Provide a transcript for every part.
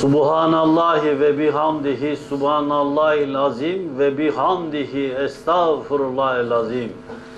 Subhanallahi ve bihamdihi subhanallahil azim ve bihamdihi estağfurullahil azim.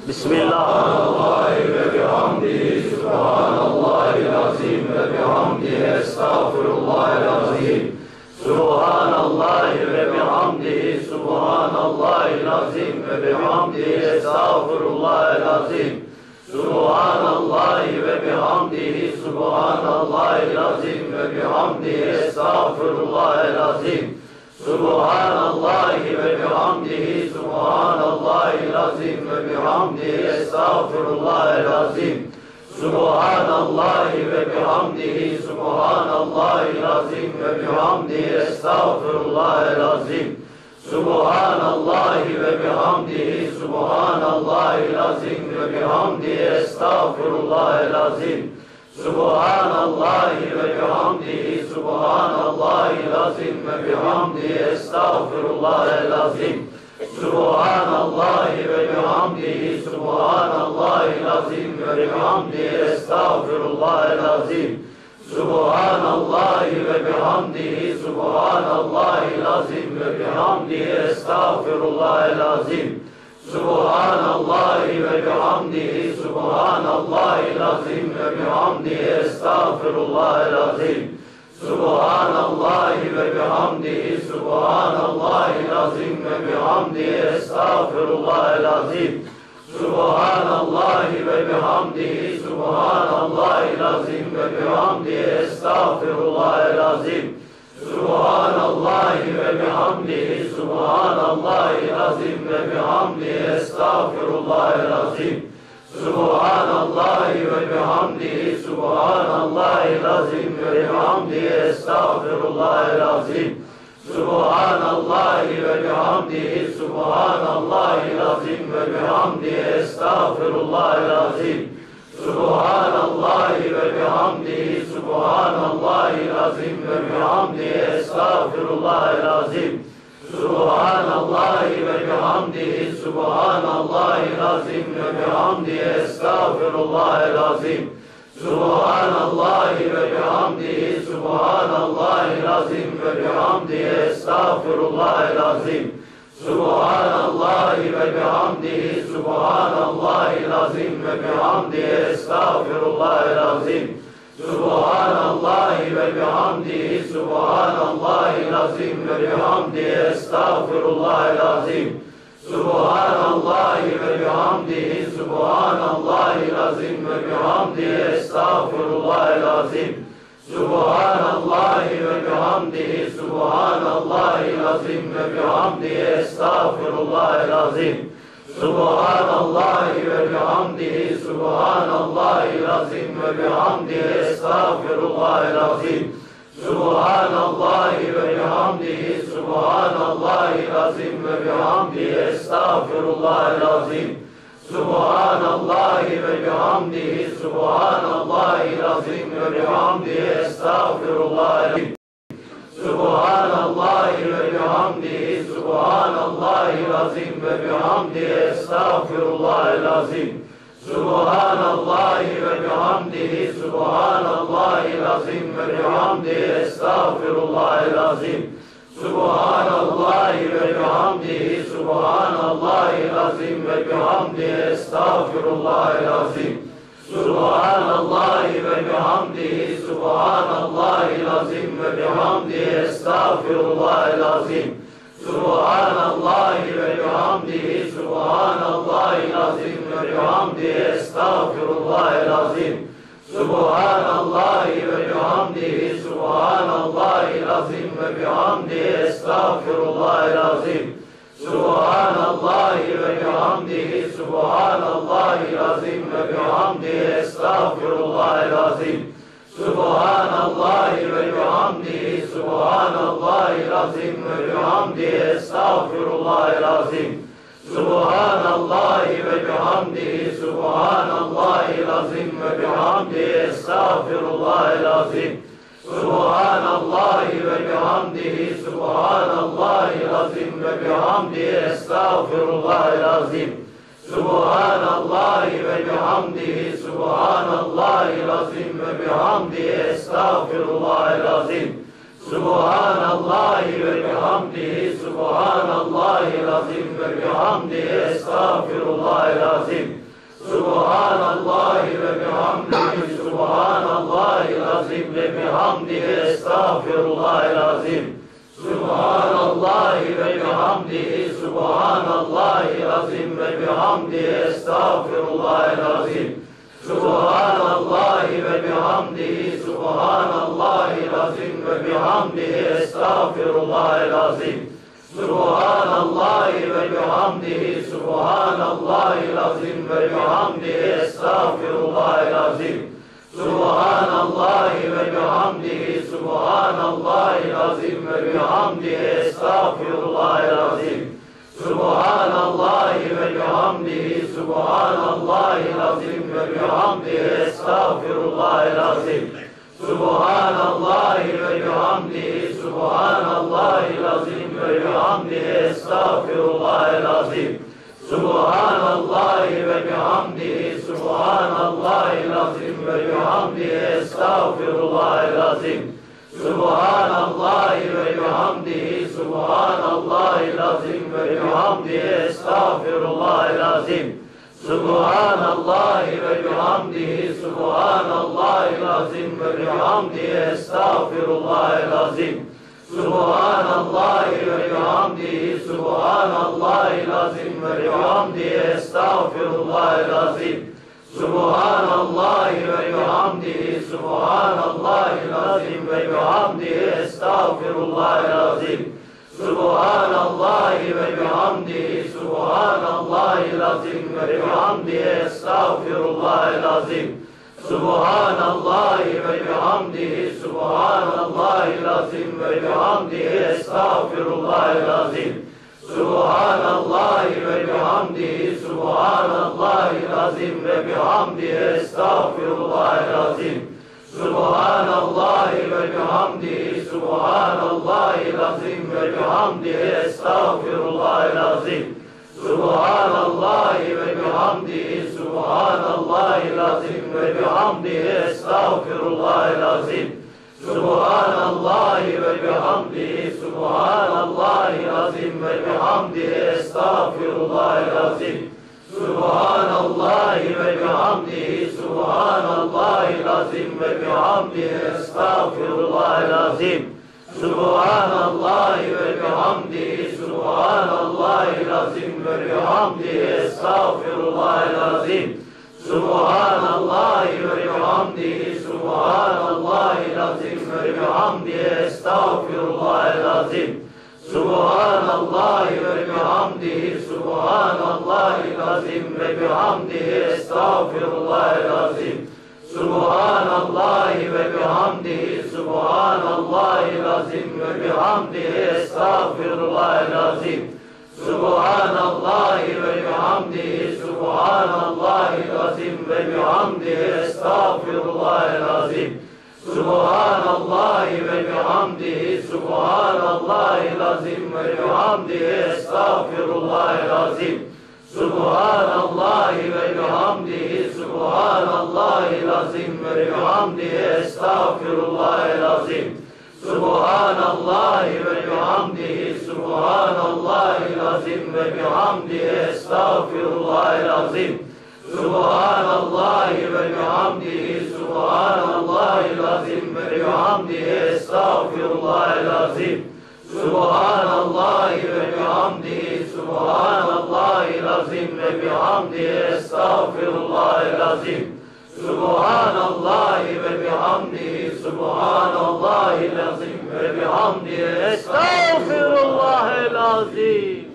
Bismillah. Subhanallahi ve bihamdihi subhanallahil azim ve bihamdihi estağfurullahil azim. Subhanallahi ve bihamdihi subhanallahil azim ve bihamdihi estağfurullahil azim. Subhanallahi ve bihamdihi subhanallahil azim ve bihamdihi estağfurullahil azim. Subhanallahi ve bihamdihi subhanallahil azim ve bihamdihi estağfurullahil azim. Subhanallahi ve bihamdihi subhanallahil azim ve bihamdihi estağfurullahil azim. Subhanallahi ve bihamdihi subhanallahil azim ve bihamdihi estağfurullahil azim. Subhanallahi ve bihamdihi subhanallahil azim ve bihamdihi estağfurullahil azim. Subhanallahi ve bihamdihi subhanallahil azim ve bihamdihi estağfurullahil azim. Subhanallahi ve bihamdihi subhanallahil azim ve bihamdihi estağfurullahil azim. Subhanallahi ve bihamdihi subhanallahil azim ve bihamdihi estağfurullahil azim. Subhanallahi ve bihamdihi subhanallahil azim ve bihamdihi estağfurullahil azim. Subhanallahi ve bihamdihi subhanallahil azim ve bihamdihi estağfurullahil azim. Subhanallahi ve bihamdihi subhanallahil azim ve bihamdihi estağfurullahil azim. Subhanallahi ve bihamdihi subhanallahil azim ve bihamdihi estağfurullahil azim. Subhanallahi ve bihamdihi subhanallahil azim ve bihamdihi estağfurullahil azim. Subhanallahi ve bihamdihi subhanallahil azim ve bihamdihi estağfurullahil azim. Subhanallahi ve bihamdihi subhanallahil azim ve bihamdihi estağfurullahil azim. Subhanallahi ve bihamdihi subhanallahil azim ve bihamdihi estağfurullahil azim. Subhanallahi ve bihamdihi subhanallahil azim ve bihamdihi estağfurullahil azim. Subhanallahi ve bihamdihi subhanallahil azim ve bihamdihi estağfurullahil azim. Subhanallahi ve bihamdihi subhanallahil azim ve bihamdihi estağfurullahil azim. Subhanallahi ve bihamdihi subhanallahil azim ve bihamdihi estağfurullahil azim. Subhanallahi ve bihamdihi subhanallahil azim ve bihamdihi estağfurullahil azim. Subhanallahi ve bihamdihi subhanallahil azim ve bihamdihi estağfurullahil azim. Subhanallahi ve bihamdihi subhanallahil azim ve bihamdihi estağfurullahil azim. Subhanallahi ve bihamdihi subhanallahil azim ve bihamdihi estağfurullahil azim. Subhanallahi ve bihamdihi subhanallahil azim ve bihamdihi estağfurullahil azim. Subhanallahi ve bihamdihi subhanallahil azim ve bihamdihi estağfurullahil azim. Subhanallahi ve bihamdihi subhanallahil azim ve bihamdihi estağfurullahil azim. Subhanallahi ve bihamdihi subhanallahil azim ve bihamdihi estağfurullahil azim. Subhanallahi ve bihamdihi subhanallahil azim ve bihamdihi estağfurullahil azim. Subhanallahi ve bihamdihi subhanallahil azim ve bihamdihi estağfurullahil azim. Subhanallahi ve bihamdihi subhanallahil azim ve bihamdihi estağfurullahil azim. Subhanallahi ve bihamdihi subhanallahil azim ve bihamdihi estağfurullahil azim. Subhanallahi ve bihamdihi subhanallahil azim ve bihamdihi estağfurullahil azim. Subhanallahi ve bihamdihi Subhanallahil azim ve bihamdihi Estağfirullahil azim Subhanallahi ve bihamdihi Subhanallahil azim ve bihamdihi Estağfirullahil azim. Subhanallahi ve bihamdihi Subhanallahil azim ve bihamdihi Estağfirullahil azim. Subhanallahi ve bihamdihi Subhanallahil azim ve bihamdihi Estağfirullahil azim Subhanallahi ve bihamdihi Subhanallahil azim ve bihamdihi Estağfirullahil azim. Subhanallahi ve bihamdihi Subhanallahil azim ve bihamdihi Estağfirullahil azim. Subhanallahi ve bihamdihi Subhanallahil azim ve bihamdihi Estağfirullahil azim Subhanallahi ve bihamdihi Subhanallahil azim ve bihamdihi Estağfirullahil azim. Subhanallahi ve bihamdihi Subhanallahil azim ve bihamdihi Estağfirullahil azim. Subhanallahi ve bihamdihi Subhanallahil azim ve bihamdihi Estağfirullahil azim. Subhanallahi ve bihamdihi Subhanallahil azim ve bihamdihi Estağfirullahil azim. Subhanallahi ve bihamdihi Subhanallahil azim ve bihamdihi Estağfirullahil azim. Subhanallahi ve bihamdihi Subhanallahil azim ve bihamdihi Estağfirullahil azim Subhanallahi ve bihamdihi Subhanallahil azim ve bihamdihi Estağfirullahil azim. Subhanallahi ve bihamdihi Subhanallahil azim ve bihamdihi Estağfirullahil azim. Subhanallahi ve bihamdihi Subhanallahil azim ve bihamdihi Estağfirullahil azim Subhanallahi ve bihamdihi Subhanallahil azim ve bihamdihi Estağfirullahil azim. Subhanallahi ve bihamdihi Subhanallahil azim ve bihamdihi Estağfirullahil azim. Subhanallahi ve bihamdihi Subhanallahil azim ve bihamdihi Estağfirullahil azim Subhanallahi ve bihamdihi Subhanallahil azim ve bihamdihi Estağfirullahil azim. Subhanallahi ve bihamdihi Subhanallahil azim ve bihamdihi Estağfirullahil azim. Subhanallahi ve bihamdihi Subhanallahil azim ve bihamdihi Estağfirullahil azim Subhanallahi ve bihamdihi Subhanallahil azim ve bihamdihi Estağfirullahil azim. Subhanallahi ve bihamdihi Subhanallahil azim ve bihamdihi Estağfirullahil azim. Subhanallahi ve bihamdihi Subhanallahil azim ve bihamdihi Estağfirullahil azim Subhanallahi ve bihamdihi Subhanallahil azim ve bihamdihi Estağfirullahil azim. Subhanallahi ve bihamdihi Subhanallahil azim ve bihamdihi Estağfirullahil azim. Subhanallahi ve bihamdihi Subhanallahil azim ve bihamdihi Estağfirullahil azim Subhanallahi ve bihamdihi Subhanallahil azim ve bihamdihi Estağfirullahil azim. Subhanallahi ve bihamdihi Subhanallahil azim ve bihamdihi Estağfirullahil azim. Subhanallahi ve bihamdihi Subhanallahil azim ve bihamdihi Estağfirullahil azim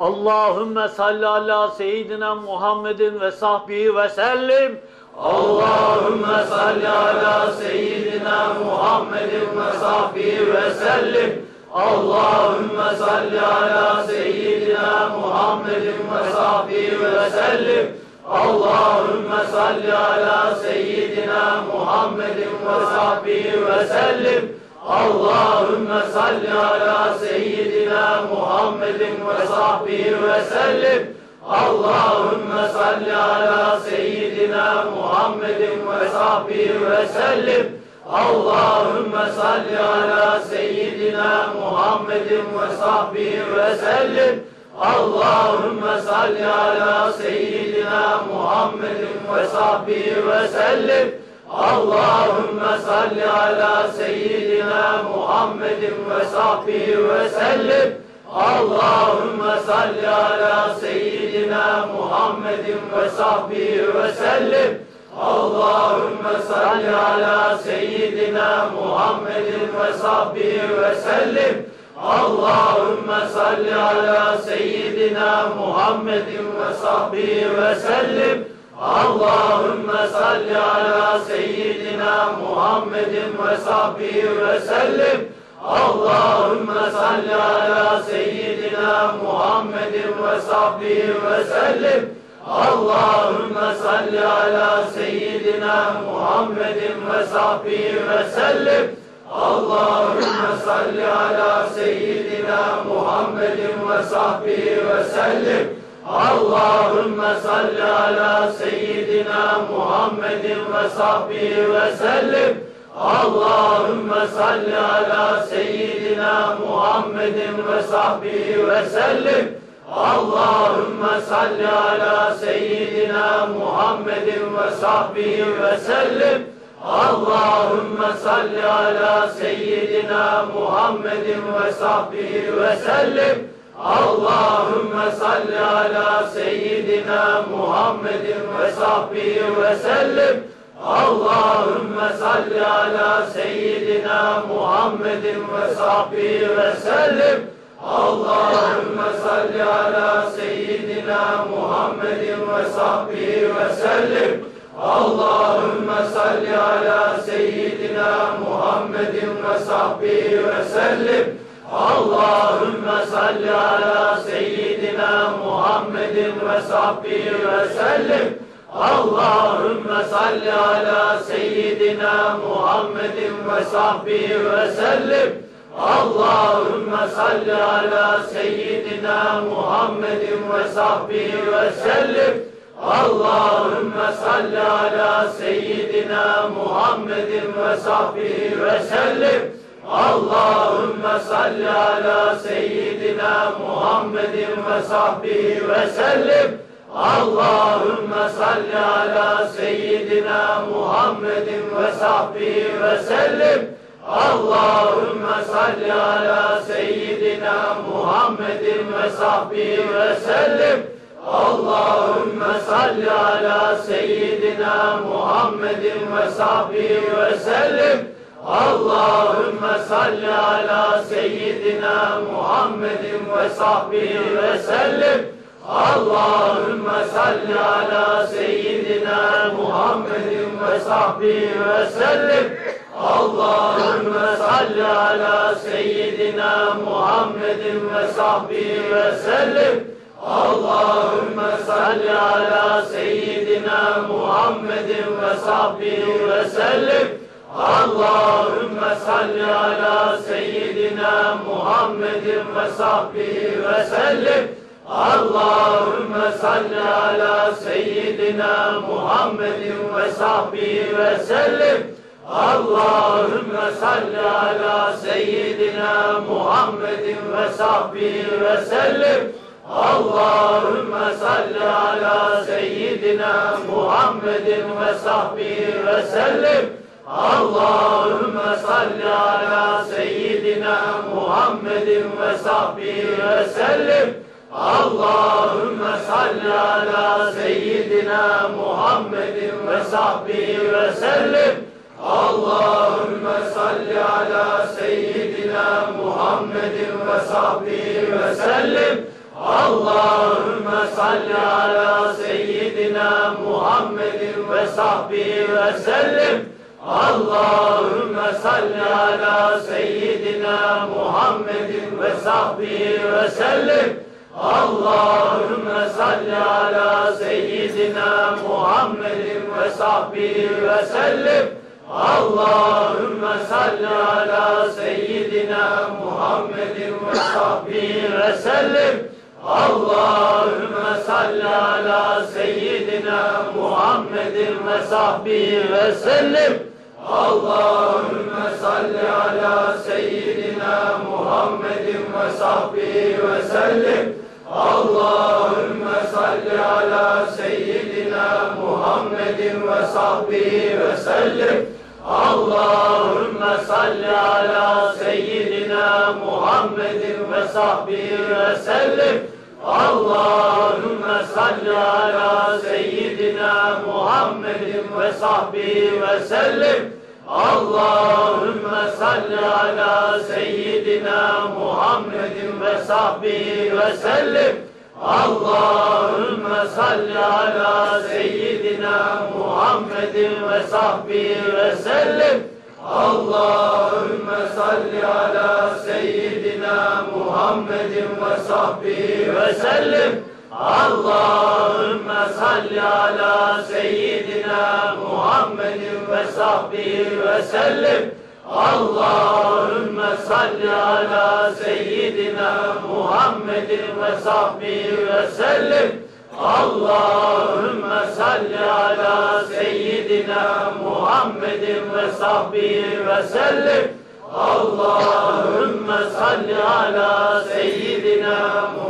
Allahümme salli ala seyyidina Muhammedin ve sahbihi ve sellim. Allahümme salli ala seyyidina Muhammedin ve sahbihi ve sellim. Allahümme salli ala seyyidina Muhammedin ve sahbihi ve sellim. Allahümme salli ala seyyidina Muhammedin ve sahbihi ve sellim. Allahümme salli ala seyyidina Muhammedin ve sahbihi ve sellim. Allahümme salli ala seyyidina Muhammedin ve sahbihi ve sellim. Allahümme salli ala seyyidina Muhammedin ve sahbihi ve sellim. Allahümme salli ala seyyidina Muhammedin ve sahbihi ve sellim. Allahümme salli ala seyyidina Muhammedin ve sahbihi ve sellim. Allahümme salli ala seyyidina Muhammedin ve sahbihi ve sellim. Allahümme salli ala seyyidina Muhammedin ve sahbihi ve sellim. Allahümme salli ala seyyidina Muhammedin ve sahbihi ve sellim. Allahümme salli ala seyyidina Muhammedin ve sahbihi ve sellim. Allahümme salli ala seyyidina Muhammedin ve sahbihi ve sellim. Allahümme salli ala seyyidina Muhammedin ve sahbihi ve sellim. Allahümme salli ala seyyidina Muhammedin ve sahbihi ve sellim. Allahümme salli ala seyyidina Muhammedin ve sahbihi ve sellim. Allahümme salli ala seyyidina Muhammedin ve sahbihi ve sellim. Allahümme salli ala seyyidina Muhammedin ve sahbihi ve sellim. Allahümme salli ala seyyidina Muhammedin ve sahbihi ve sellim. Allahümme salli ala seyyidina Muhammedin ve sahbihi ve sellim. Allahümme salli ala seyyidina Muhammedin ve sahbihi ve sellim. Allahümme salli ala seyyidina Muhammedin ve sahbihi ve sellim. Allahümme salli ala seyyidina Muhammedin ve sahbihi ve sellim. Allahümme salli ala seyyidina Muhammedin ve sahbihi ve sellim. Allahümme salli ala seyyidina Muhammedin ve sahbihi ve sellim. Allahümme salli ala seyyidina Muhammedin ve sahbihi ve sellim. Allahümme salli ala seyyidina Muhammedin ve sahbihi ve sellim. Allahümme salli ala seyyidina Muhammedin ve sahbihi ve sellim. Allahümme salli ala seyyidina Muhammedin ve sahbihi ve sellim. Allahümme salli ala seyyidina Muhammedin ve sahbihi ve sellim. Allahümme salli ala seyyidina Muhammedin ve sahbihi ve sellim. Allahümme salli ala seyyidina Muhammedin ve sahbihi ve sellim. Allahümme salli ala seyyidina Muhammedin ve sahbihi ve sellim. Allahümme salli ala seyyidina Muhammedin ve sahbihi ve sellim. Allahümme salli ala seyyidina Muhammedin ve sahbihi ve sellim. Allahümme salli ala seyyidina Muhammedin ve sahbihi ve sellim. Allahümme salli ala seyyidina Muhammedin ve sahbihi ve sellim. Allahümme salli ala seyyidina Muhammedin ve sahbihi ve sellim. Allahümme salli ala seyyidina Muhammedin ve sahbihi ve sellim. Allahümme salli ala seyyidina Muhammedin ve sahbihi ve sellim. Allahümme salli ala seyyidina Muhammedin ve sahbihi ve sellim. Allahümme salli ala seyyidina Muhammedin ve sahbihi ve sellim. Allahümme salli ala seyyidina Muhammedin ve sahbihi ve sellim. Allahümme salli ala seyyidina Muhammedin ve sahbihi ve sellim. Allahümme salli ala seyyidina Muhammedin ve sahbihi ve sellim. Allahümme salli ala seyyidina Muhammedin ve sahbihi ve sellim. Allahümme salli ala seyyidina Muhammedin ve sahbihi ve sellim. Allahümme salli ala seyyidina Muhammedin ve sahbihi ve sellim. Allahümme salli ala seyyidina Muhammedin ve sahbihi ve sellim. Allahümme salli ala seyyidina Muhammedin ve sahbihi ve sellim. Allahümme salli ala seyyidina Muhammedin ve sahbihi ve sellim. Allahümme salli ala seyyidina Muhammedin ve sahbihi ve sellim. Allahümme salli ala seyyidina Muhammedin ve sahbihi ve sellim. Allahümme salli ala seyyidina Muhammedin ve sahbihi ve sellim. Allahümme salli ala seyyidina Muhammedin ve sahbihi ve sellim. Allahümme salli ala seyyidina Muhammedin ve sahbihi ve sellim. Allahümme salli ala seyyidina Muhammedin ve sahbihi ve sellim. Allahümme salli ala seyyidina Muhammedin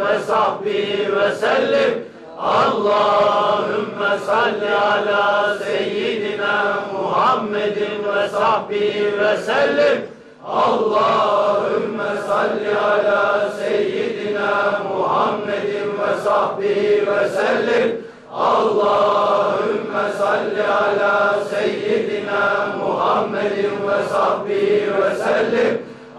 ve sahbihi ve sellim. Allahümme salli ala seyyidina Muhammedin ve sahbihi ve sellim. La havle ve la kuvvete illa billahil aliyyil azim. La havle ve la kuvvete illa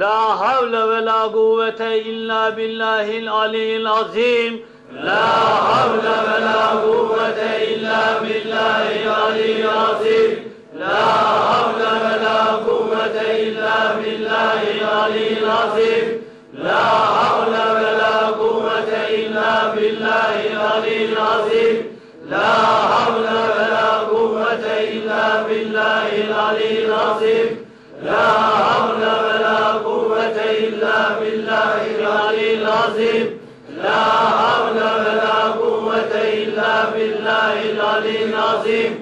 لا حول ولا قوة إلا بالله العلي العظيم. لا حول ولا قوة إلا بالله العلي العظيم. لا حول ولا قوة إلا بالله العلي العظيم. لا حول ولا قوة إلا بالله العلي العظيم. لا حول ولا قوة إلا بالله العلي العظيم. لا حول ولا kuvvete illa billahil aliyyil azim. La havle ve la kuvvete illa billahil aliyyil azim.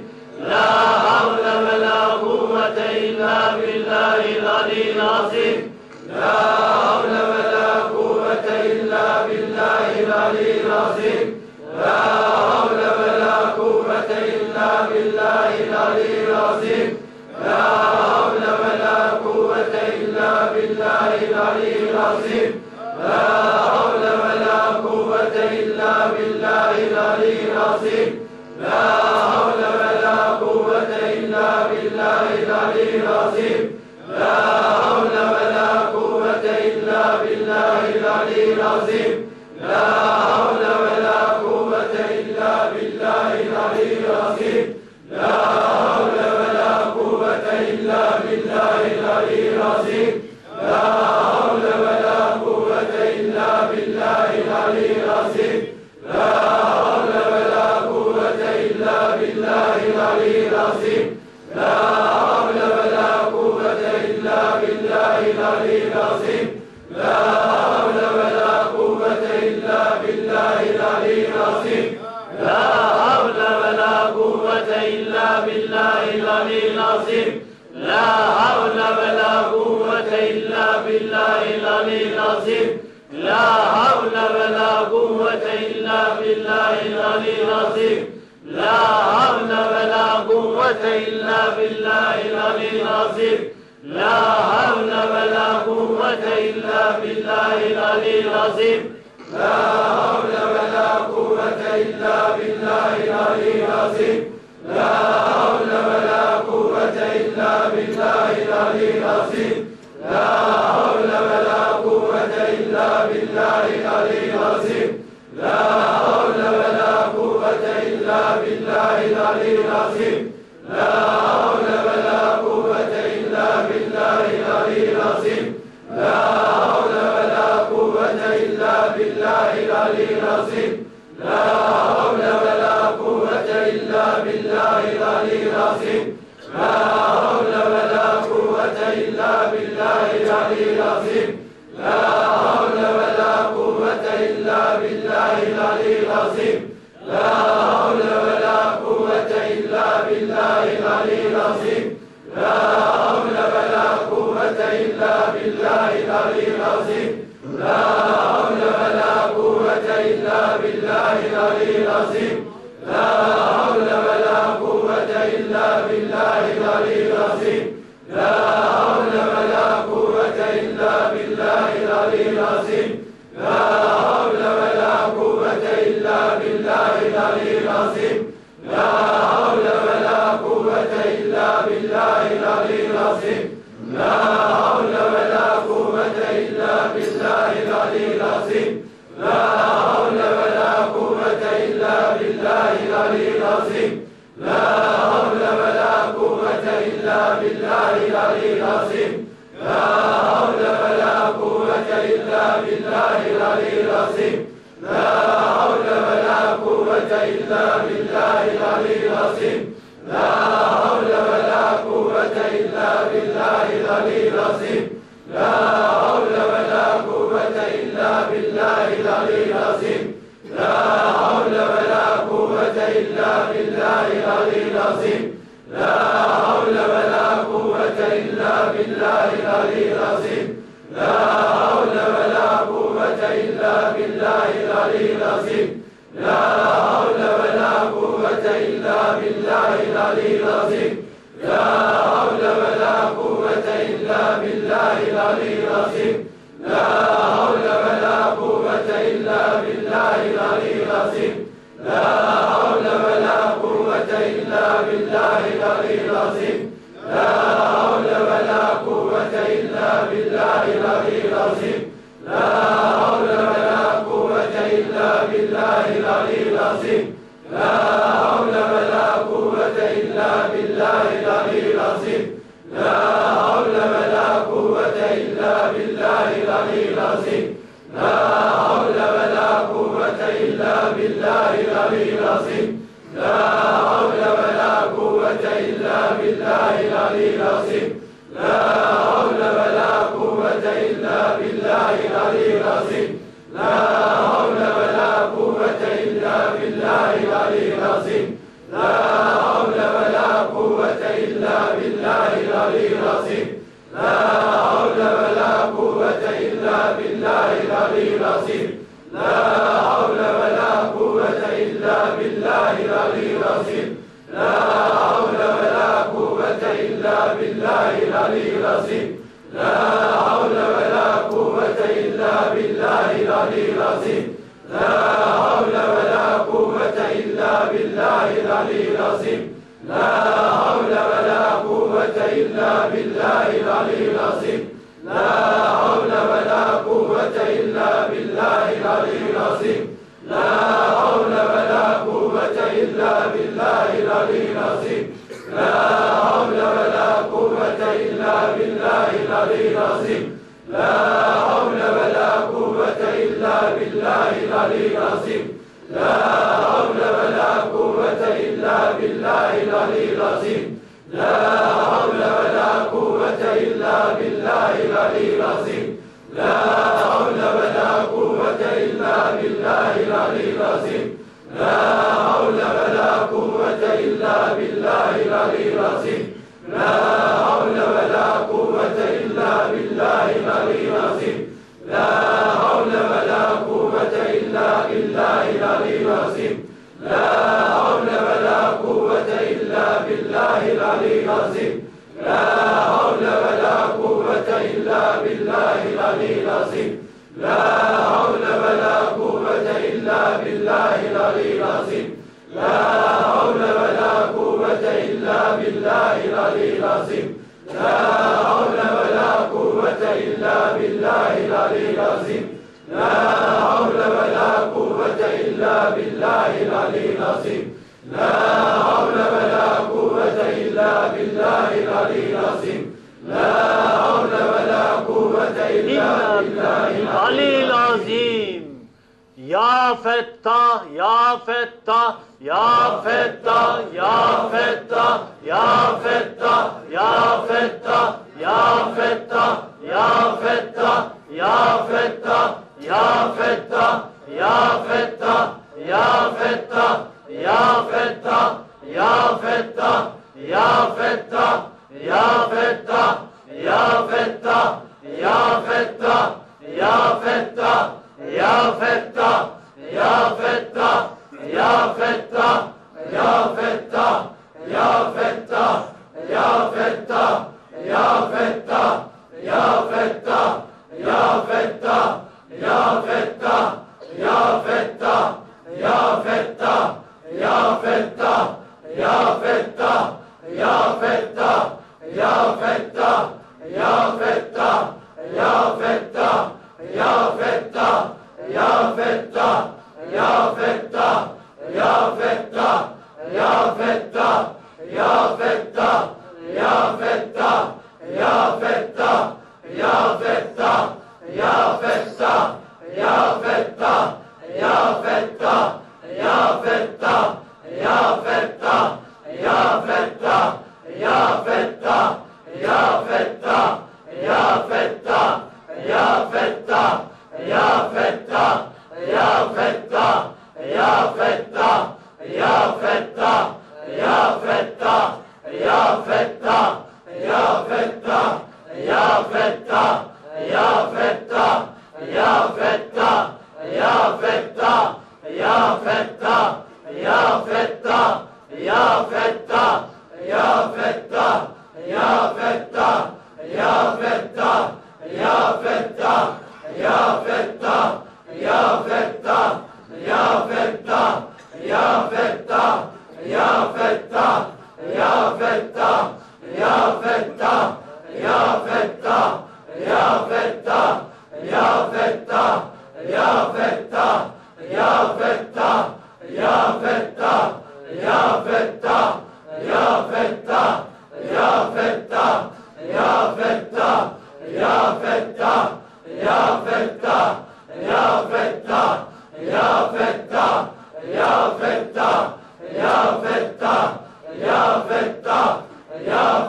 La havle ve la kuvvete illa billahil aliyyil azim. La havle ve la kuvvete illa azim. La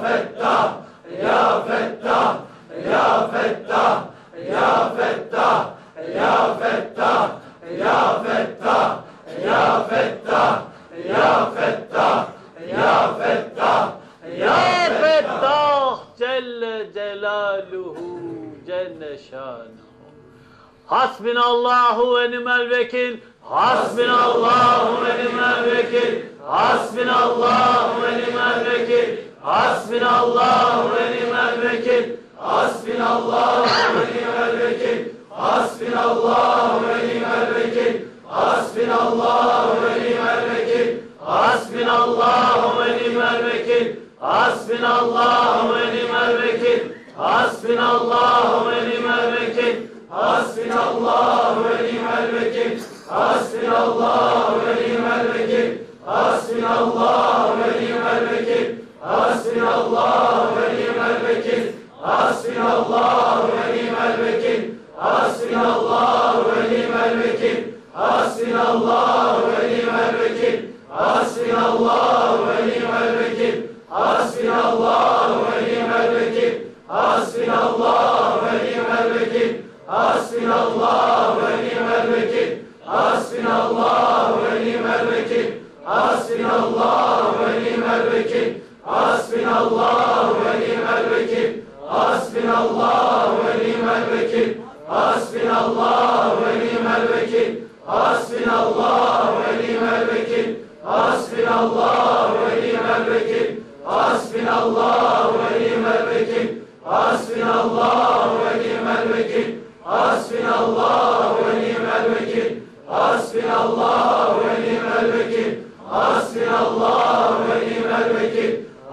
Fettah, Ya Fettah, Ya Fettah, Ya Fettah, Ya Fettah, Ya Fettah, Ya Fettah, Ya Fettah, Ya Fettah, Ya Fettah Celle Celaluhu Celle Şanuhu. Hasbinallahu ve nimel vekil Hasbinallahu ve nimel vekil Hasbinallahu ve nimel vekil Hasbinallahu ve nimel vekil Hasbinallahu ve ni'mel vekil. Hasbinallahu ve ni'mel vekil. Hasbinallahu ve ni'mel vekil. Hasbinallahu ve nimel vekil Hasbinallahu ve nimel vekil Hasbinallahu ve nimel vekil Hasbinallahu ve ni'mel vekil. Hasbinallahu ve ni'mel vekil. Hasbinallahu ve ni'mel vekil. Hasbinallahu ve ni'mel vekil. Hasbinallahu ve ni'mel vekil. Hasbinallahu ve ni'mel vekil. Hasbinallahu ve ni'mel vekil. Hasbinallahu ve ni'mel vekil. Hasbinallahu ve ni'mel vekil. Hasbinallahu ve ni'mel vekil. Hasbinallahu ve ni'mel vekil. Hasbinallahu ve ni'mel vekil. Hasbinallahu ve ni'mel vekil. Hasbinallah ve nimel vekil. Hasbinallah ve nimel vekil. Hasbinallah ve nimel vekil. Hasbinallah ve nimel vekil. Hasbinallah ve nimel vekil. Hasbinallah ve nimel vekil. Hasbinallah ve nimel vekil. Hasbinallah ve nimel vekil. Hasbinallah ve nimel vekil. Hasbinallah ve nimel vekil.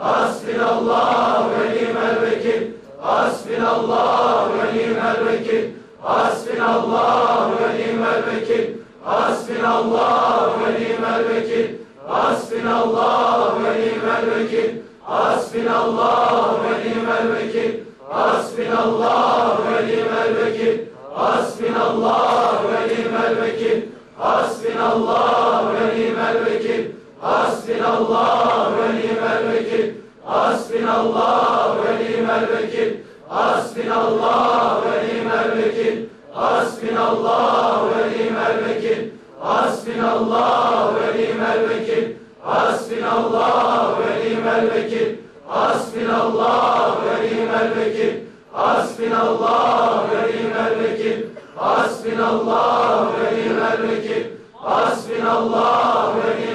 Hasbinallah ve nimel vekil. Hasbinallah ve nimel vekil. Hasbinallah ve nimel vekil. Hasbinallah ve nimel vekil. Hasbinallah ve nimel vekil. Hasbinallah ve nimel vekil. Hasbinallah ve nimel vekil. Hasbinallah ve nimel vekil. Hasbinallah ve nimel vekil. Hasbinallah ve ni'mel vekil. Hasbinallah ve ni'mel vekil. Hasbinallah ve ni'mel vekil. Hasbinallah ve ni'mel vekil. Hasbinallah ve ni'mel vekil. Hasbinallah ve ni'mel vekil. Hasbinallah ve ni'mel vekil. Hasbinallah ve ni'mel vekil. Hasbinallah ve ni'mel vekil. Hasbinallah ve ni'mel vekil.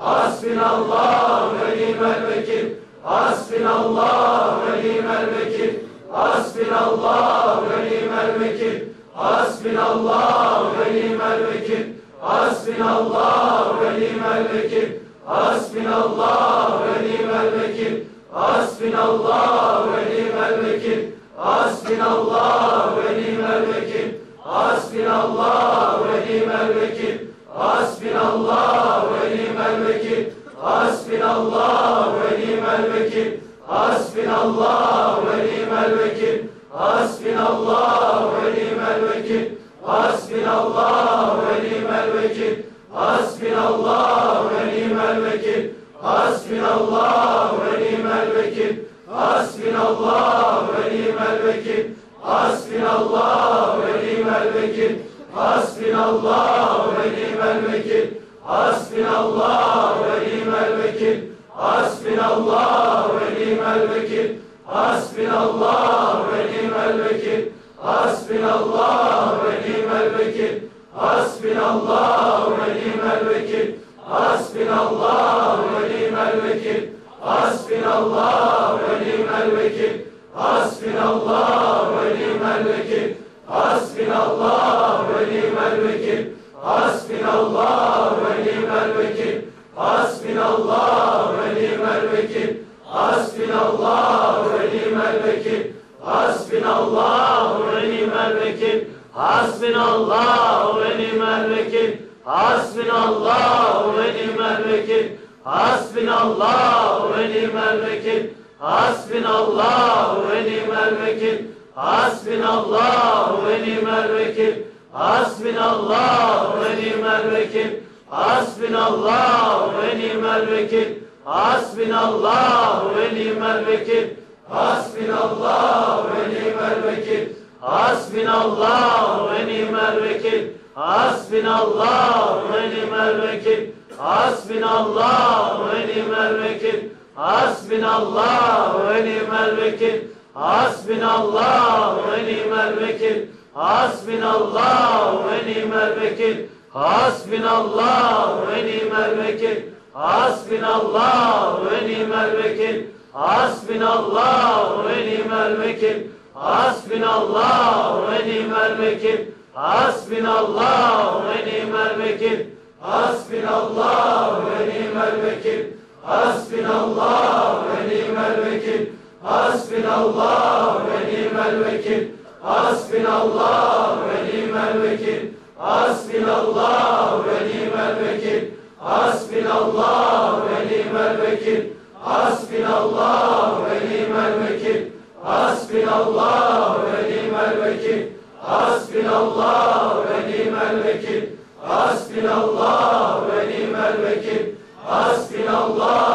Hasbinallah ve ni'mel vekil. Hasbinallah ve ni'mel vekil. Hasbinallah ve ni'mel vekil. Hasbinallah ve ni'mel vekil. Hasbinallah ve ni'mel vekil. Hasbinallah ve ni'mel vekil. Hasbinallah ve ni'mel vekil. Hasbinallah ve ni'mel vekil. Hasbinallah ve ni'mel vekil. Hasbinallah ve ni'mel vekil. Hasbinallah ve ni'mel vekil. Hasbinallah ve ni'mel vekil. Hasbinallah ve ni'mel vekil. Hasbinallah ve ni'mel vekil. Hasbinallah ve ni'mel vekil. Hasbinallah ve ni'mel vekil. Hasbinallah ve ni'mel vekil. Hasbinallah ve ni'mel vekil. Hasbinallah ve ni'mel vekil. Hasbinallah ve ni'mel vekil. Hasbinallah ve ni'mel vekil. Hasbinallah ve ni'mel vekil. Hasbinallah ve ni'mel vekil. Hasbinallah ve ni'mel vekil. Hasbinallah ve ni'mel vekil. Hasbinallah ve ni'mel vekil. Hasbinallah ve ni'mel vekil. Hasbinallah ve ni'mel vekil. Hasbinallah ve ni'mel vekil. Hasbinallah ve ni'mel vekil. Hasbinallah ve ni'mel vekil. Hasbinallah ve ni'mel vekil. Hasbinallah ve ni'mel vekil. Hasbinallah ve ni'mel vekil. Hasbinallah ve ni'mel vekil. Hasbinallah ve ni'mel vekil. Hasbinallah ve ni'mel vekil. Hasbinallah ve ni'mel vekil. Hasbinallah ve ni'mel vekil. Hasbinallah ve ni'mel vekil. Hasbinallah ve ni'mel vekil. Hasbinallah ve ni'mel vekil. Hasbinallah ve ni'mel vekil. Hasbinallah ve ni'mel vekil. Hasbinallah ve ni'mel vekil. Hasbinallah ve ni'mel vekil. Hasbinallah ve ni'mel vekil. Hasbinallah ve ni'mel vekil. Hasbinallah ve ni'mel vekil. Hasbinallah ve ni'mel vekil. Hasbinallah ve ni'mel vekil. Hasbinallah ve ni'mel vekil. Hasbinallah ve ni'mel vekil. Hasbinallah ve ni'mel vekil. Hasbinallah ve ni'mel vekil. Hasbinallah ve ni'mel vekil. Hasbinallah ve ni'mel vekil. Hasbinallah ve ni'mel vekil. Hasbinallah ve ni'mel vekil. Hasbinallah ve ni'mel vekil. Hasbinallah ve ni'mel vekil. Hasbinallah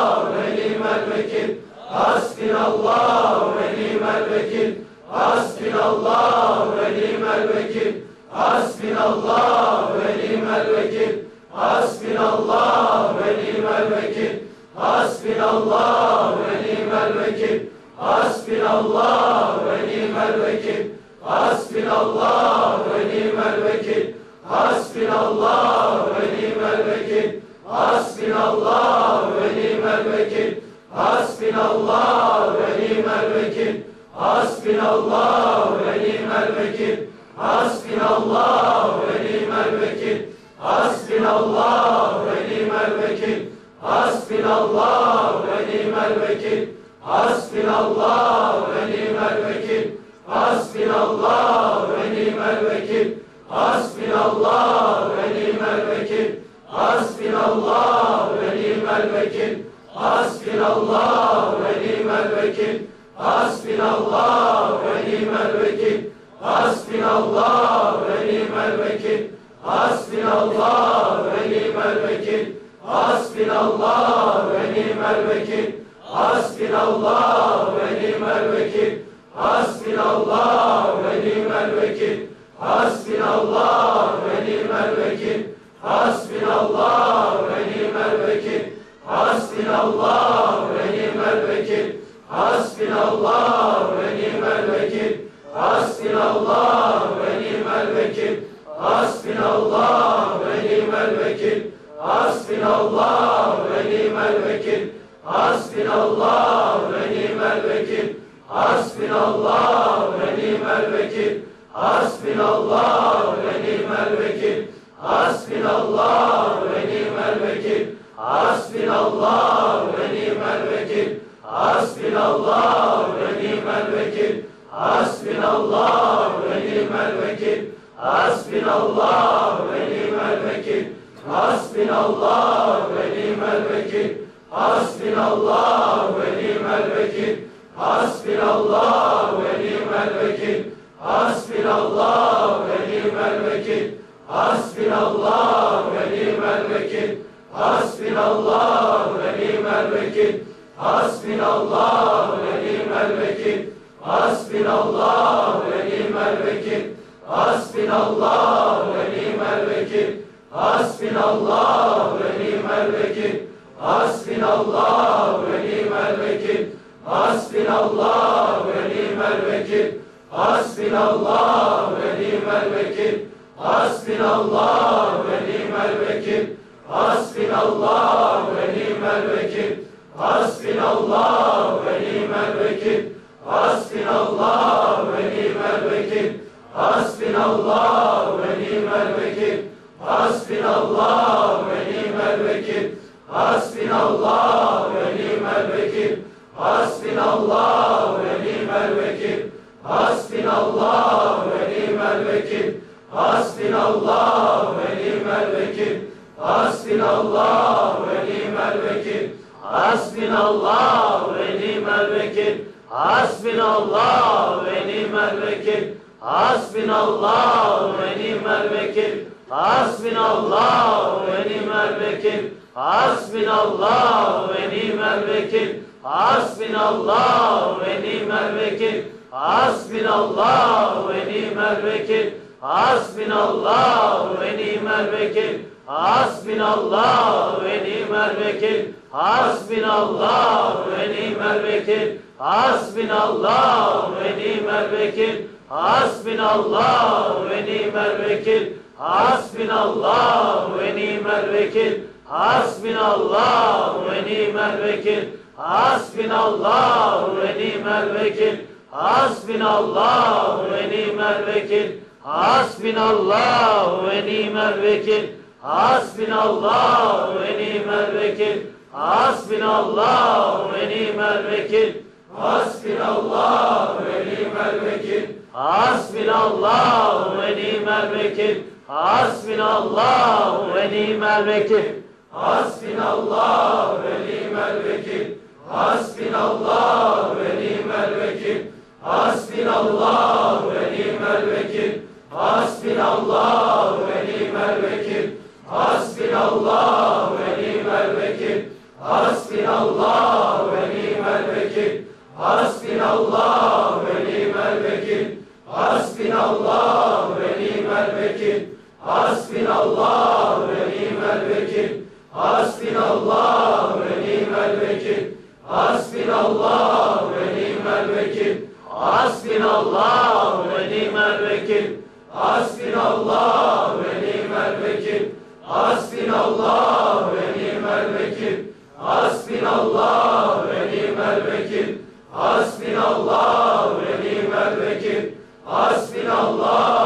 ni'mel vekil. Hasbinallah ve ni'mel vekil. Hasbinallah ve ni'mel vekil. Hasbinallah ve ni'mel vekil. Hasbinallah ve ni'mel vekil. Hasbinallah ve ni'mel vekil. Hasbinallah ve ni'mel vekil. Hasbinallah ve ni'mel vekil. Hasbinallah ve ni'mel vekil. Hasbinallah ve ni'mel vekil. Hasbinallah ve ni'mel vekil. Hasbinallah ve ni'mel vekil. Hasbinallah ve ni'mel vekil. Hasbinallah ve ni'mel vekil. Hasbinallah ve ni'mel vekil. Hasbinallah ve ni'mel vekil. Hasbinallah ve ni'mel vekil. Hasbinallah ve ni'mel vekil. Hasbinallah ve ni'mel vekil. Hasbinallah ve ni'mel vekil. Hasbinallah ve ni'mel vekil. Hasbinallah ve ni'mel vekil. Hasbinallah ve ni'mel vekil. Hasbinallah ve ni'mel vekil. Hasbinallah ve ni'mel vekil. Hasbinallah ve ni'mel vekil. Hasbinallah ve ni'mel vekil. Hasbinallah ve ni'mel vekil. Hasbinallah ve ni'mel vekil. Hasbinallah ve ni'mel vekil. Hasbinallah ve ni'mel vekil. Hasbinallah ve ni'mel vekil. Hasbinallah ve ni'mel vekil. Hasbinallah ve ni'mel vekil. Hasbinallah ve ni'mel vekil. Hasbinallah ve ni'mel vekil. Hasbinallah ve ni'mel vekil. Hasbinallah ve ni'mel vekil. Hasbinallah ve ni'mel vekil. Hasbinallah ve ni'mel vekil. Hasbinallah ve ni'mel vekil. Hasbinallah ve ni'mel vekil. Hasbinallah ve ni'mel vekil. Hasbinallah ve ni'mel vekil. Hasbinallah ve ni'mel vekil.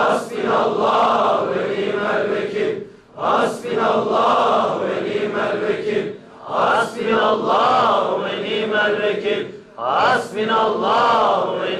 Hasbinallah ve ni'mel vekil. Hasbinallah ve ni'mel vekil. Hasbinallah ve ni'mel vekil. Hasbinallahu ve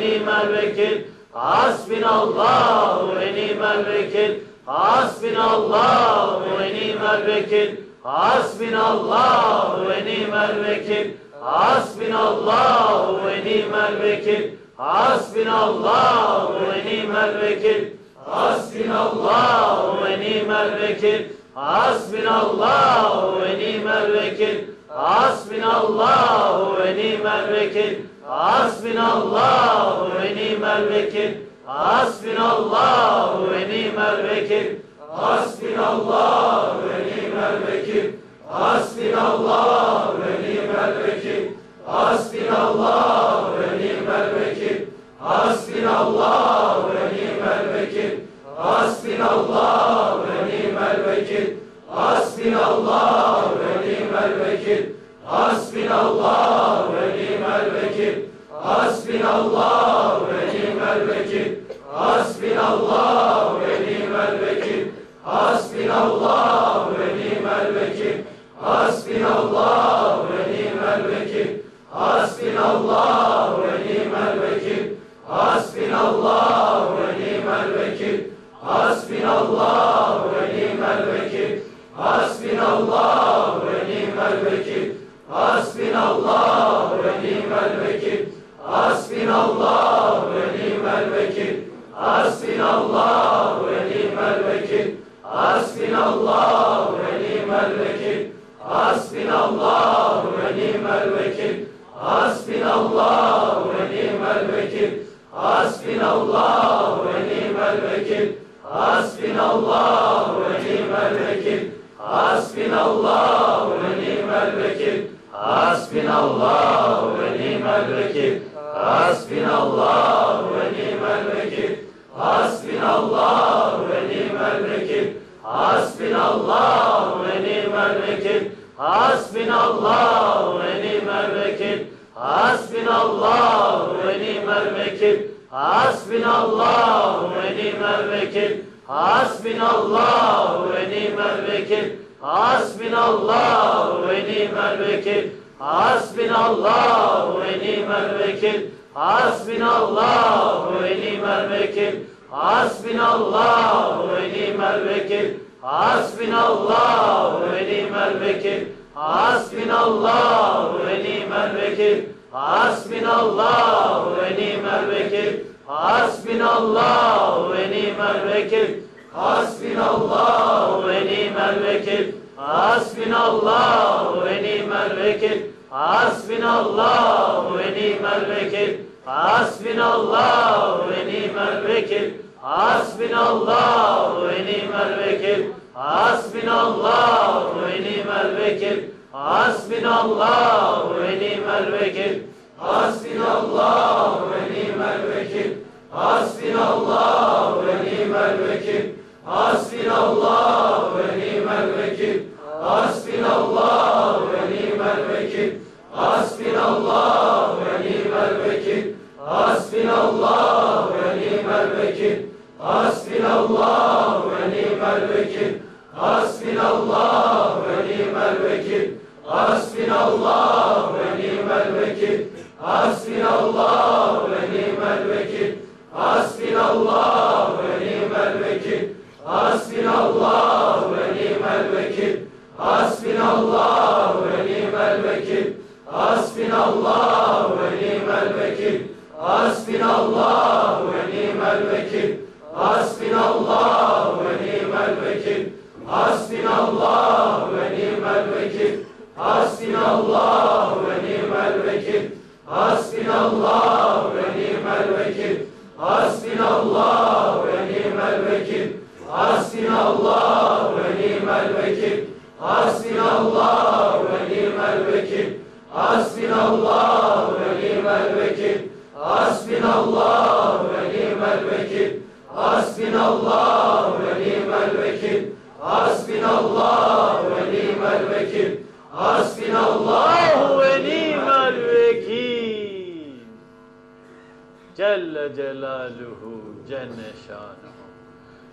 ni'mel vekil. Hasbinallahu ve ni'mel vekil. Hasbinallahu ve ni'mel vekil. Hasbinallahu ve ni'mel vekil. Hasbinallahu ve ni'mel vekil. Hasbinallahu ve ni'mel vekil. Hasbinallahu ve ni'mel vekil. Hasbinallahu ve ni'mel vekil. Hasbinallahu ve ni'mel vekil. Hasbinallahu ve ni'mel vekil. Hasbinallahu ve ni'mel vekil. Hasbinallah ve ni'mel vekil. Hasbinallah ve ni'mel vekil. Hasbinallah ve ni'mel vekil. Hasbinallah ve ni'mel vekil. Hasbinallah ve ni'mel vekil. Hasbinallah ve ni'mel vekil. Hasbinallah ve ni'mel vekil. Hasbinallah ve ni'mel vekil. Hasbinallah ve ni'mel vekil. Hasbinallah ve ni'mel vekil. Hasbinallah ve ni'mel vekil. Hasbinallah ve. Hasbinallah ve ni'mel vekil. Hasbinallah ve ni'mel vekil. Hasbinallah ve ni'mel vekil. Hasbinallah ve ni'mel vekil. Hasbinallah ve ni'mel vekil. Hasbinallah ve ni'mel vekil. Hasbinallah ve ni'mel vekil. Hasbinallah ve ni'mel vekil. Hasbinallah ve ni'mel. Hasbinallah ve ni'mel vekil. Hasbinallah ve ni'mel vekil. Hasbinallah ve ni'mel vekil. Hasbinallah ve ni'mel vekil. Hasbinallah ve ni'mel vekil. Hasbinallah ve ni'mel vekil. Hasbinallah ve ni'mel vekil. Hasbinallah ve ni'mel vekil. Hasbinallah ve ni'mel vekil. Hasbinallah ve ni'mel vekil. Hasbinallah ve ni'mel vekil. Hasbinallah ve ni'mel vekil. Hasbinallah ve ni'mel vekil. Hasbinallah ve ni'mel vekil. Hasbinallah ve ni'mel vekil. Hasbinallah ve ni'mel vekil. Hasbinallah ve ni'mel vekil. Hasbinallah ve ni'mel vekil. Hasbinallah ve ni'mel vekil. Hasbinallah ve ni'mel vekil. Hasbinallah ve ni'mel vekil. Hasbinallah ve ni'mel vekil. Hasbinallah ve ni'mel vekil. Hasbinallah ve ni'mel vekil. Hasbinallah ve ni'mel vekil. Hasbinallah ve ni'mel vekil. Hasbinallah ve ni'mel vekil. Hasbinallah ve ni'mel vekil. Hasbinallah ve ni'mel vekil. Hasbinallah ve ni'mel vekil. Hasbinallah ve ni'mel vekil. Hasbinallah. Hasbinallah ve ni'mel vekil. Hasbinallah ve ni'mel vekil. Hasbinallah ve ni'mel vekil. Hasbinallah ve ni'mel vekil. Hasbinallah ve ni'mel vekil. Hasbinallah ve ni'mel vekil. Hasbinallah ve ni'mel vekil. Hasbinallah ve ni'mel vekil. Hasbinallah Hasbinallah ve ni'mel vekil. Hasbinallah ve ni'mel vekil. Hasbinallah ve ni'mel vekil. Hasbinallah ve ni'mel vekil. Hasbinallah ve ni'mel vekil. Hasbinallah ve ni'mel vekil. Hasbinallah ve ni'mel vekil. Hasbinallah Celle Celaluhu Cenne.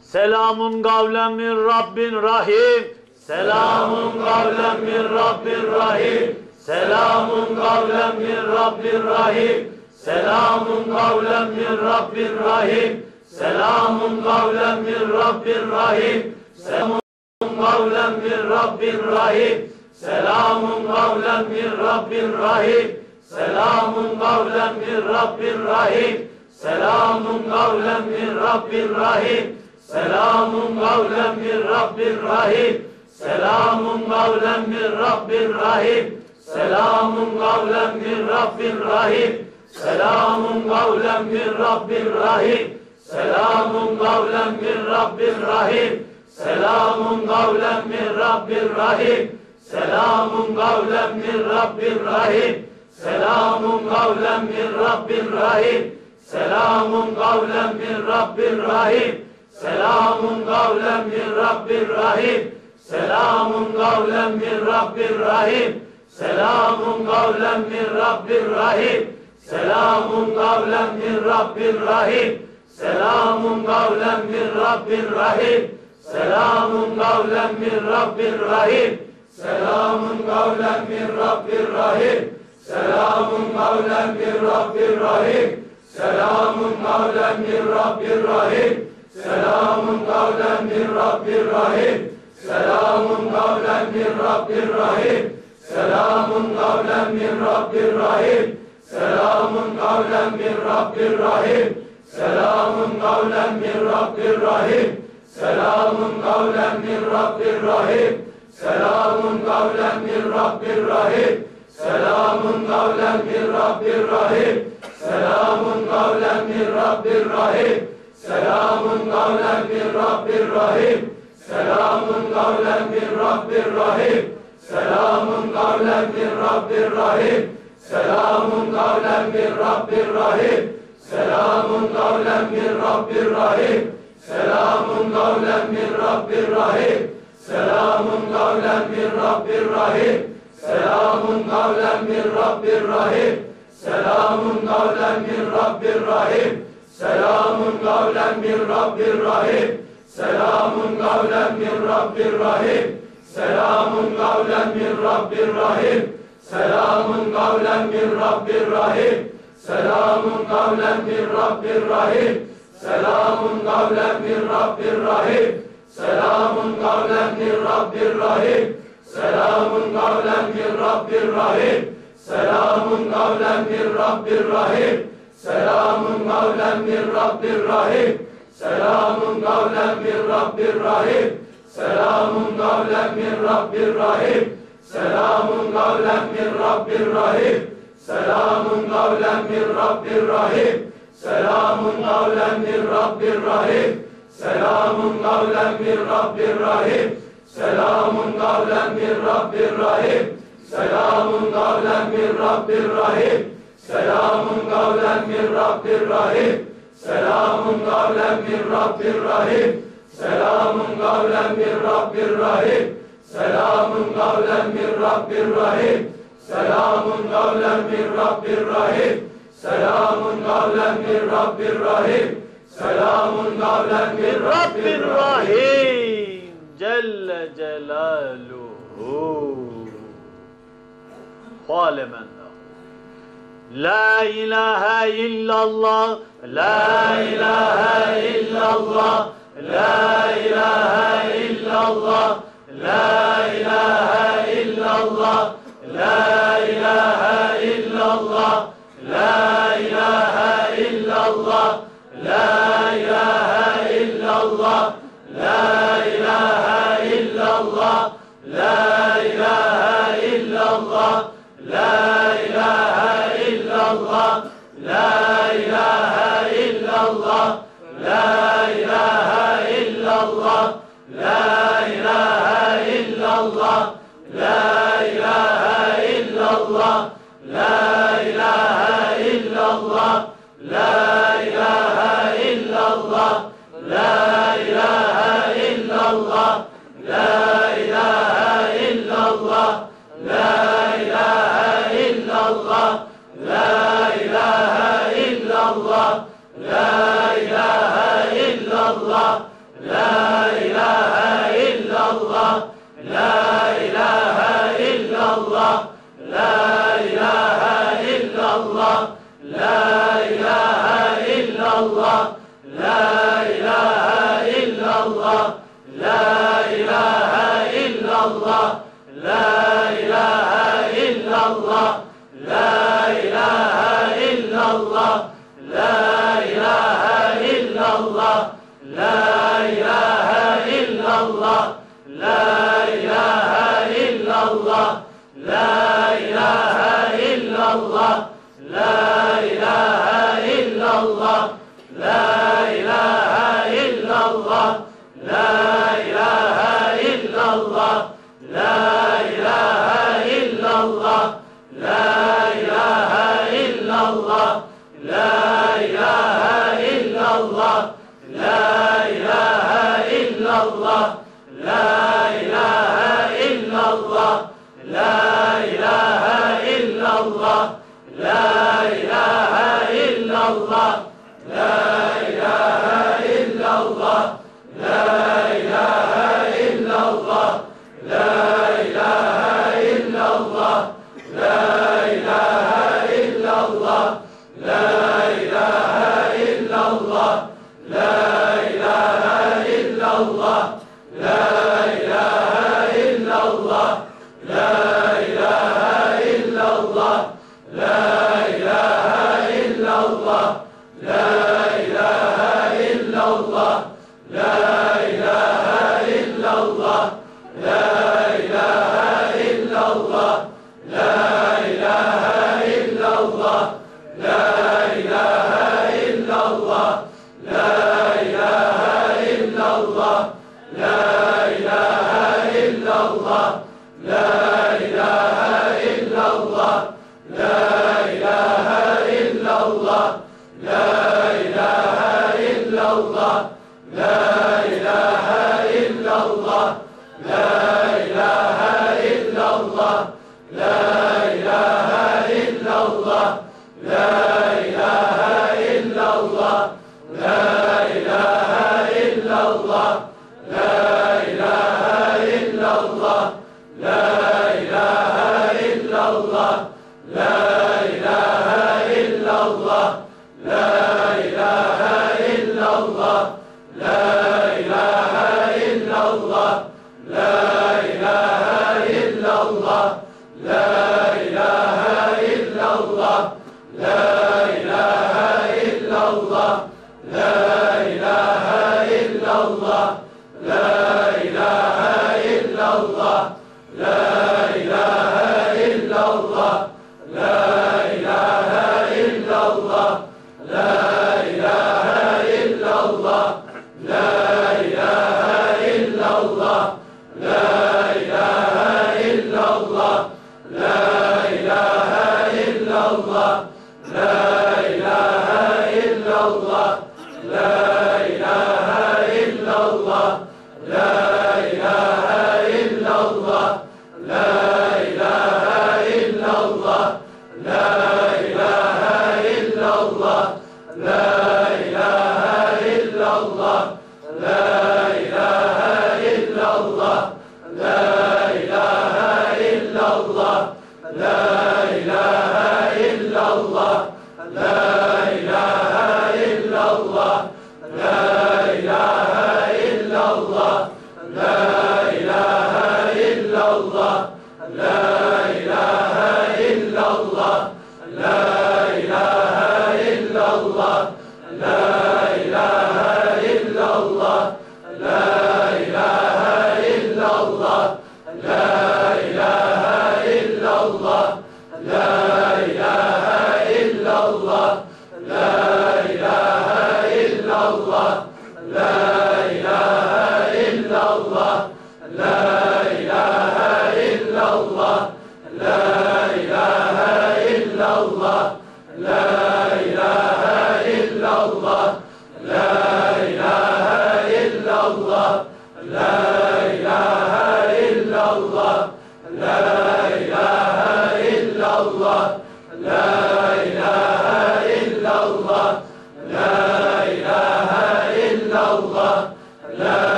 Selamun kavlen min Rabbin Rahim. Selamun kavlen min Rabbir Rahim. Selamun kavlen min Rabbir Rahim. Selamun kavlen min Rabbir Rahim. Selamun kavlen min Rabbir Rahim. Selamun kavlen min Rabbir Rahim. Selamun kavlen min Rabbir Rahim. Selamun kavlen min Rabbir Rahim. Selamun kavlen min Rabbir Rahim. Selamun kavlen min Rabbir Rahim. Selamun kavlen min Rabbir Rahim. Selamun kavlen min Rabbir Rahim. Selamun kavlen min Rabbir Rahim. Selamun kavlen min Rabbir Rahim. Selamun kavlen min Rabbir Rahim. Selamun kavlen min Rabbir Rahim. Selamun kavlen min Rabbir Rahim. Selamun kavlen min Rabbir Rahim. Selamun kavlen min Rabbir Rahim. Selamun kavlen min Rabbir Rahim. Selamun kavlen min Rabbir Rahim. Selamun kavlen min Rabbir Rahim. Selamun kavlen min Rabbir Rahim. Selamun kavlen min Rabbir Rahim. Selamun kavlen min Rabbir Rahim. Selamun kavlen min Rabbir Rahim. Selamun kavlen min Rabbir Rahim. Selamun kavlen min Rabbir Rahim. Selamun kavlen min Rabbir Rahim. Selamun kavlen min Rabbir Rahim. Selamun kavlen min Rabbir Rahim. Selamun kavlen min Rabbir Rahim. Selamun kavlen min Rabbir Rahim. Selamun kavlen min Rabbir Rahim. Selamun kavlen min Rabbir Rahim. Selamun kavlen min Rabbir Rahim. Selamun kavlen min Rabbir Rahim. Selamun kavlen min Rabbir Rahim. Selamun kavlen min Rabbir Rahim. Selamun kavlen min Rabbir Rahim. Selamun kavlen min Rabbir Rahim. Selamun kavlen min Rabbir Rahim. Selamun kavlen min Rabbir Rahim. Selamun kavlen min Rabbir Rahim. Selamun kavlen min Rabbir Rahim. Selamun kavlen min Rabbir Rahim. Selamun kavlen min Rabbir Rahim. Selamun kavlen min Rabbir Rahim. Selamun kavlen min Rabbir Rahim. Selamun kavlen min Rabbir Rahim. Selamun kavlen min Rabbir Rahim. Selamun kavlen min Rabbir Rahim. Selamun kavlen min Rabbir Rahim. Selamun kavlen min Rabbir Rahim. Selamun kavlen min Rabbir Rahim. Selamun kavlen min Rabbir Rahim. Selamun kavlen min Rabbir Rahim. Selamun kavlen min Rabbir Rahim. Selamun kavlen min Rabbir Rahim. Selamun kavlen min Rabbir Rahim. Selamun kavlen min Rabbir Rahim. Selamun kavlen min Rabbir Rahim. Selamun kavlen min Rabbir Rahim. Selamun kavlen min Rabbir Rahim. Selamun kavlen min Rabbir Rahim. Selamun kavlen min Rabbir Rahim. Selamun kavlen min Rabbir Rahim. Selamun kavlen min Rabbir Rahim. Selamun kavlen min Rabbir Rahim. Selamun kavlen min Rabbir Rahim. جل جلاله. قال من لا إله إلا الله لا إله إلا الله لا إله إلا الله لا إله إلا الله لا إله إلا الله لا إله إلا الله لا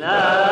love.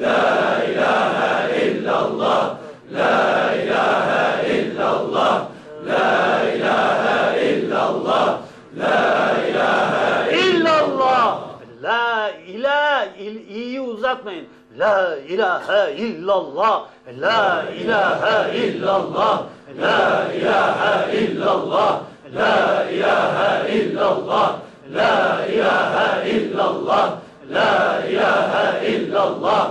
لا إله إلا الله لا إله إلا الله لا إله إلا الله لا إله إلا الله لا إله iyi uzatmayın La ilahe illallah La ilahe illallah La ilahe illallah La ilahe illallah La ilahe illallah La ilahe illallah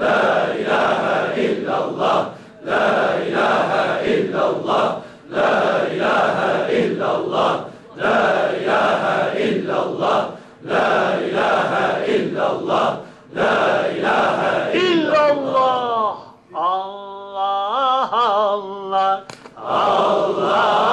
La ilahe illallah. La ilahe illallah. La ilahe illallah. La ilahe illallah. La ilahe illallah. La ilahe illallah. Allah Allah. Allah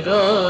Hare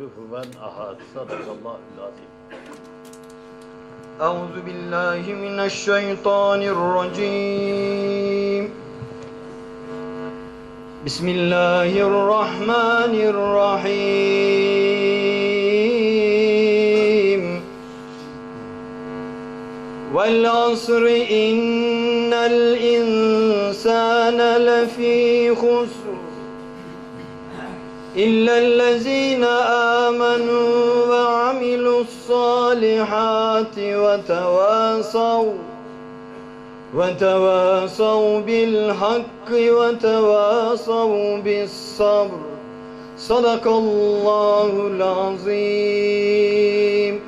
lehu küfüven ahad sadakallahul azim أعوذ بالله من الشيطان الرجيم. بسم الله الرحمن الرحيم. والعصر إن الإنسان لفي خسر إلا الذين آمنوا وعملوا الصالحات وتواصوا وتواصوا بالحق وتواصوا بالصبر. صدق الله العظيم.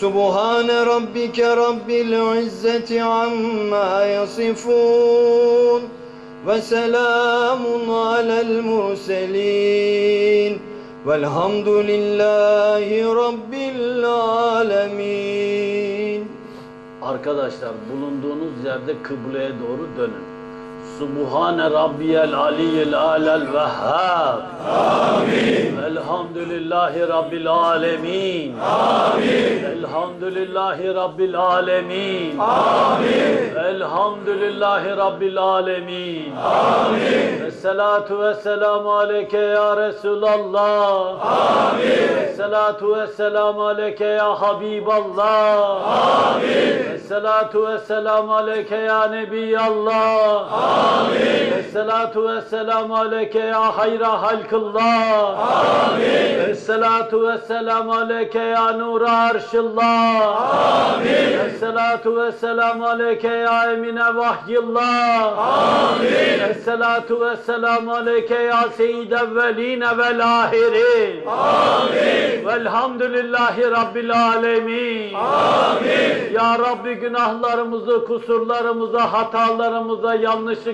سبحان ربك رب العزة عما يصفون. وسلام على المرسلين والحمد لله رب العالمين Arkadaşlar bulunduğunuz yerde kıbleye doğru dönün. Subhane Rabbiyel Aliyyel Alel Vehhab. Amin. Elhamdülillahi Rabbil Alemin. Amin. Elhamdülillahi Rabbil Alemin. Amin. Elhamdülillahi Rabbil Alemin. Amin. Esselatu vesselamu aleyke ya Resulallah. Amin. Esselatu vesselamu aleyke ya Habiballah. Amin. Esselatu vesselamu aleyke ya Nebiyallah. Amin. Esselatu vesselamu aleyke ya hayra halkıllah. Amin. Esselatu vesselamu aleyke ya nura arşıllah. Amin. Esselatu vesselamu aleyke ya emine vahyillah. Amin. Esselatu vesselamu aleyke ya seyyid evveline vel ahirin. Amin. Velhamdülillahi Rabbil alemin. Amin. Ya Rabbi günahlarımızı, kusurlarımıza, hatalarımıza,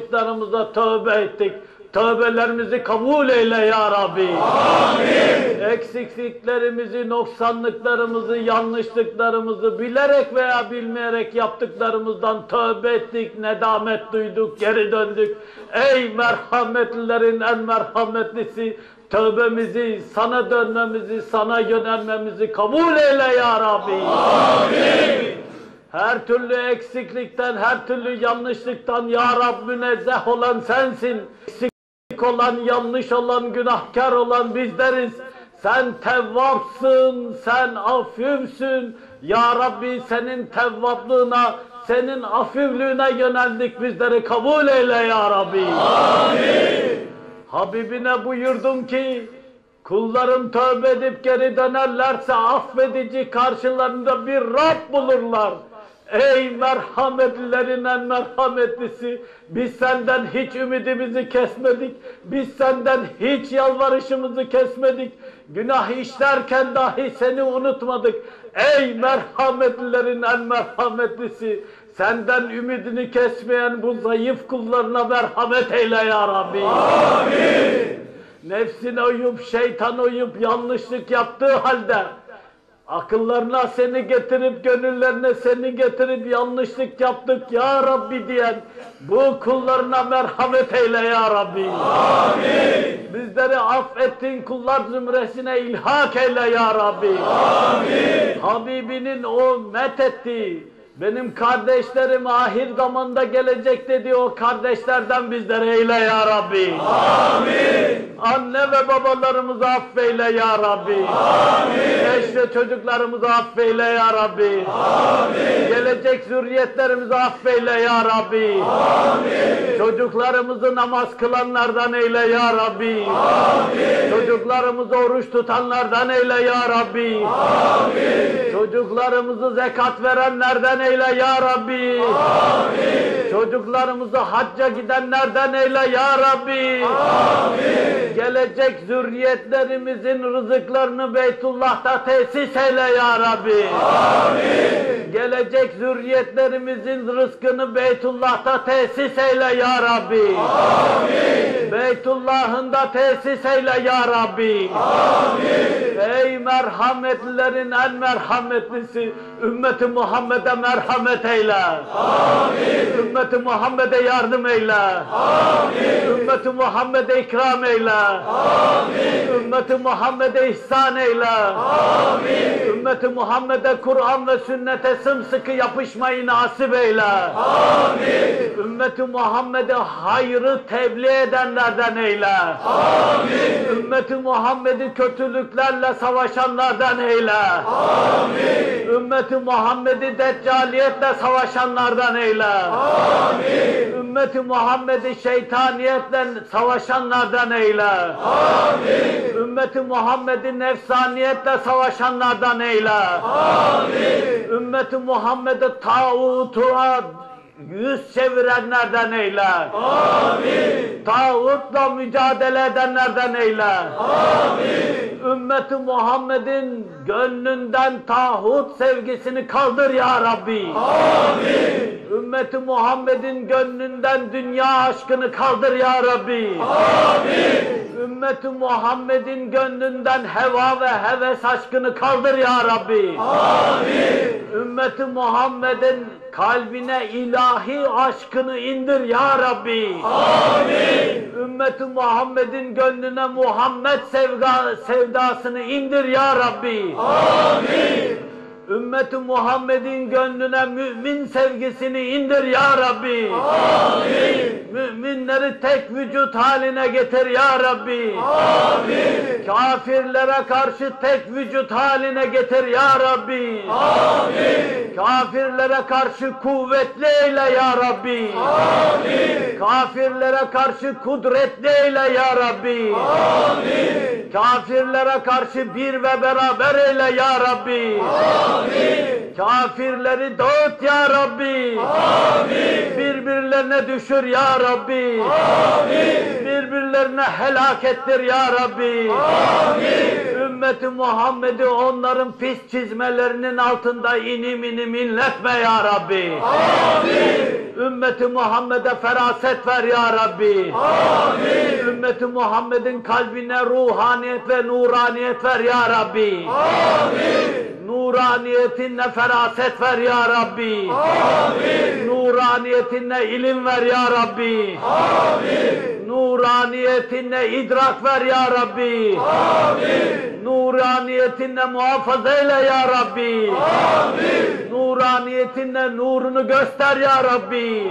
yanlışlıklarımıza tövbe ettik. Tövbelerimizi kabul eyle ya Rabbi. Amin. Eksikliklerimizi, noksanlıklarımızı, yanlışlıklarımızı bilerek veya bilmeyerek yaptıklarımızdan tövbe ettik, nedamet duyduk, geri döndük. Ey merhametlilerin en merhametlisi, tövbemizi, sana dönmemizi, sana yönelmemizi kabul eyle ya Rabbi. Amin. Her türlü eksiklikten, her türlü yanlışlıktan ya Rab münezzeh olan sensin. Eksik olan, yanlış olan, günahkar olan bizleriz. Sen tevvapsın, sen afifsin. Ya Rabbi senin tevvaplığına, senin afifliğine yöneldik bizleri kabul eyle ya Rabbi. Amin. Habibine buyurdun ki, kullarım tövbe edip geri dönerlerse affedici karşılarında bir Rab bulurlar. Ey merhametlilerin en merhametlisi, biz senden hiç ümidimizi kesmedik, biz senden hiç yalvarışımızı kesmedik, günah işlerken dahi seni unutmadık. Ey merhametlilerin en merhametlisi, senden ümidini kesmeyen bu zayıf kullarına merhamet eyle ya Rabbi. Amin. Nefsine uyup, şeytan uyup yanlışlık yaptığı halde, Akıllarına seni getirip gönüllerine seni getirip yanlışlık yaptık ya Rabbi diyen bu kullarına merhamet eyle ya Rabbi. Amin. Bizleri affettin kullar zümresine ilhak eyle ya Rabbi. Amin. Habibinin o met ettiği benim kardeşlerim ahir zamanda gelecek dedi o kardeşlerden bizlere eyle ya Rabbi. Amin. Anne ve babalarımızı affeyle ya Rabbi. Amin. Eş ve çocuklarımızı affeyle ya Rabbi. Amin. Gelecek zürriyetlerimizi affeyle ya Rabbi. Amin. Çocuklarımızı namaz kılanlardan eyle ya Rabbi. Amin. Çocuklarımızı oruç tutanlardan eyle ya Rabbi. Amin. Çocuklarımızı zekat verenlerden eyle ya Rabbi. Çocuklarımızı hacca gidenlerden eyle ya Rabbi. Gelecek zürriyetlerimizin rızıklarını Beytullah'ta tesis eyle ya Rabbi. Gelecek zürriyetlerimizin rızkını Beytullah'ta tesis eyle ya Rabbi. Beytullah'ında tesis eyle ya Rabbi. Ey merhametlilerin en merhametlisi ümmeti Muhammed'e merhamet eyle. Ümmeti Muhammed'e yardım eyle. Ümmeti Muhammed'e ikram eyle. Ümmeti Muhammed'e ihsan eyle. Ümmeti Muhammed'e Kur'an ve sünnete sımsıkı yapışmayı nasip eyle. Ümmeti Muhammed'e hayrı tebliğ edenlerden eyle. Ümmeti Muhammed'i kötülüklerle savaşanlardan eyle. Ümmeti Muhammed'i deccaliyetle savaşanlardan eyle. Ümmeti Muhammed'i şeytaniyetle savaşanlardan eyle. Ümmeti Muhammed'i nefsaniyetle savaşanlardan eyle. Ümmeti Muhammed'i tağutuğa yüz çevirenlerden eyle. Tağutla mücadele edenlerden eyle. Ümmeti Muhammed'in gönlünden tağut sevgisini kaldır ya Rabbi. Ümmeti Muhammed'in gönlünden dünya aşkını kaldır ya Rabbi. Ümmeti Muhammed'in gönlünden heva ve heves aşkını kaldır ya Rabbi. Ümmeti Muhammed'in kalbine ilahi aşkını indir ya Rabbi. Ümmeti Muhammed'in gönlüne Muhammed sevga, sevdasını indir ya Rabbi. Ümmeti Muhammed'in gönlüne mümin sevgisini indir ya Rabbi. Müminleri tek vücut haline getir ya Rabbi. Kafirlere karşı tek vücut haline getir ya Rabbi. Kafirlere karşı kuvvetli eyle ya Rabbi. Kafirlere karşı kudretli eyle ya Rabbi. Kafirlere karşı bir ve beraber eyle ya Rabbi. Kafirleri dağıt ya Rabbi. Birbirlerine düşür ya Rabbi. Birbirlerine helak ettir ya Rabbi. Ümmeti Muhammed'i onların pis çizmelerinin altında inim inim inletme ya Rabbi. Ümmeti Muhammed'e feraset ver ya Rabbi. Ümmeti Muhammed'in kalbine ruhaniyet ve nuraniyet ver ya Rabbi. Nuraniyetinle feraset ver ya Rabbi. Nuraniyetinle ilim ver ya Rabbi. Nuraniyetinle idrak ver ya Rabbi. Nuraniyetinle muhafaza eyle ya Rabbi. Nuraniyetinle nurunu göster ya Rabbi.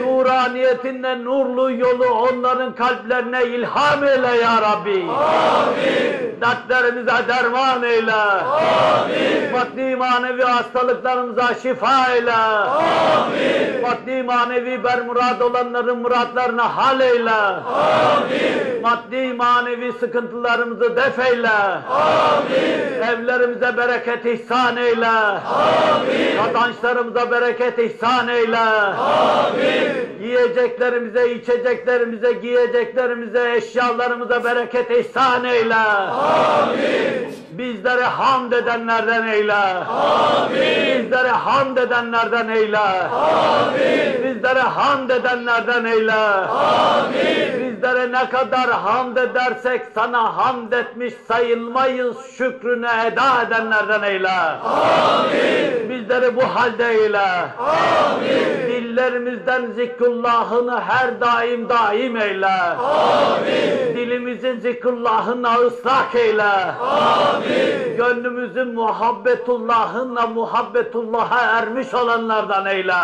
Nuraniyetinle nurlu yolu onların kalplerine ilham eyle ya Rabbi. Dertlerimize derman eyle. Maddi manevi hastalıklarımıza şifa eyle. Maddi manevi bermurad olanların muratlarına hal eyle. Maddi manevi sıkıntılarımızı def eyle. Evlerimize bereket ihsan eyle. Kazançlarımıza bereket ihsan eyle. Yiyeceklerimize, içeceklerimize, giyeceklerimize, eşyalarımıza bereket ihsan eyle. Bizleri hamd edenlerden eyle. Bizleri hamd edenlerden eyle. Bizleri hamd edenlerden eyle. Bizlere ne kadar hamd edersek sana hamd etmiş sayılmayız şükrünü eda edenlerden eyle. Bizleri bu halde eyle. Dillerimizden zikrullahını her daim daim eyle. Dilimizin zikrullahına ıslak eyle. Gönlümüzün muhabbetullahınla muhabbetullah'a ermiş olanlardan eyle.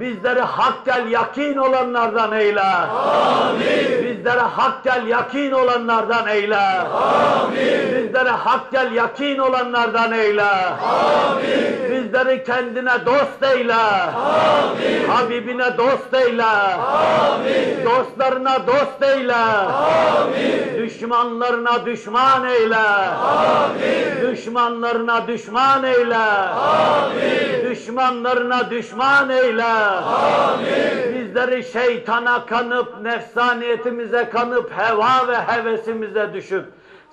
Bizleri hak gel yakin olanlardan eyle. Bizlere hak gel yakin olanlardan eyle. Bizlere hak gel yakin olanlardan eyle. Bizleri Bizleri kendine dost eyle. Amin. Habibine dost eyle. Amin. Dostlarına dost eyle. Amin. Düşmanlarına düşman eyle. Amin. Düşmanlarına düşman eyle. Amin. Düşmanlarına düşman eyle. Amin. Bizleri şeytana kanıp, nefsaniyetimize kanıp, heva ve hevesimize düşüp,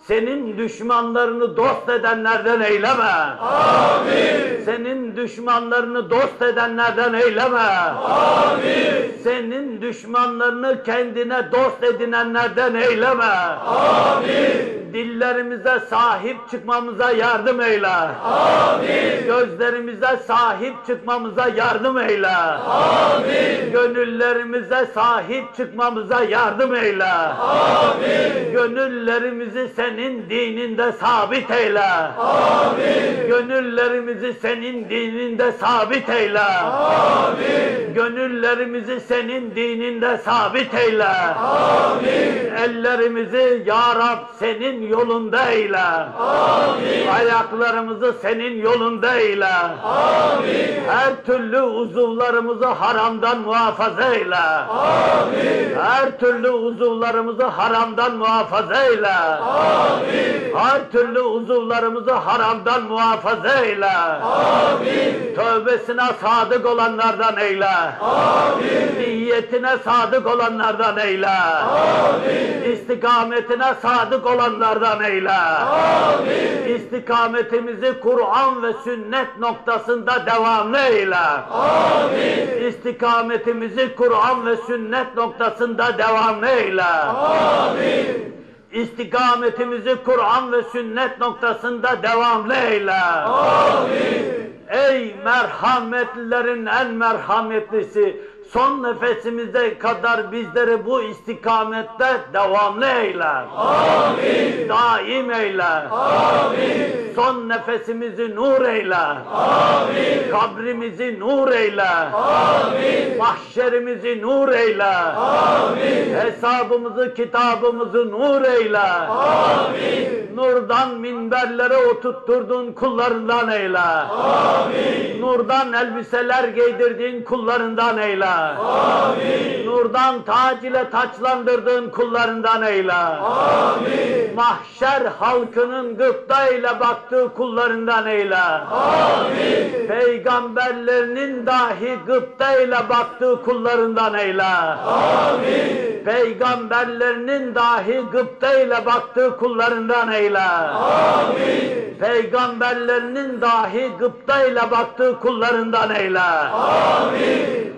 senin düşmanlarını dost edenlerden eyleme. Amin. Senin düşmanlarını dost edenlerden eyleme. Amin. Senin düşmanlarını kendine dost edinenlerden eyleme. Amin. Dillerimize sahip çıkmamıza yardım eyle. Amin. Gözlerimize sahip çıkmamıza yardım eyle. Amin. Gönüllerimize sahip çıkmamıza yardım eyle. Amin. Gönüllerimizi senin dininde sabit eyle. Amin. Gönüllerimizi senin dininde sabit eyle. Amin. Gönüllerimizi senin dininde sabit eyle. Amin. Ellerimizi ya Rab senin yolunda eyle. Amin. Ayaklarımızı senin yolunda eyle. Amin. Her türlü uzuvlarımızı haramdan muhafaza eyle. Amin. Her türlü uzuvlarımızı haramdan muhafaza eyle. Amin. Her türlü uzuvlarımızı haramdan muhafaza eyle. Amin. Tövbesine sadık olanlardan eyle. Amin. Niyetine sadık olanlardan eyle. Amin. İstikametine sadık olanlardan eyle. Amin. İstikametimizi Kur'an ve sünnet noktasında devamlı eyle. Amin. İstikametimizi Kur'an ve sünnet noktasında devamlı eyle. Amin. İstikametimizi Kur'an ve sünnet noktasında devamlı eyle. Amin. Ey merhametlilerin en merhametlisi, son nefesimize kadar bizleri bu istikamette devamlı eyle. Amin. Daim eyle. Amin. Son nefesimizi nur eyle. Amin. Kabrimizi nur eyle. Amin. Mahşerimizi nur eyle. Amin. Hesabımızı, kitabımızı nur eyle. Amin. Nurdan minberlere oturtturdun kullarından eyle. Amin. Nurdan elbiseler giydirdiğin kullarından eyle. Amin. Nurdan tac ile taçlandırdığın kullarından eyle. Amin. Mahşer halkının gıpta ile baktığı kullarından eyle. Amin. Peygamberlerinin dahi gıpta ile baktığı kullarından eyle. Amin. Peygamberlerinin dahi gıpta ile baktığı kullarından eyle. Amin. Peygamberlerinin dahi gıpta ile baktığı kullarından eyle. Amin.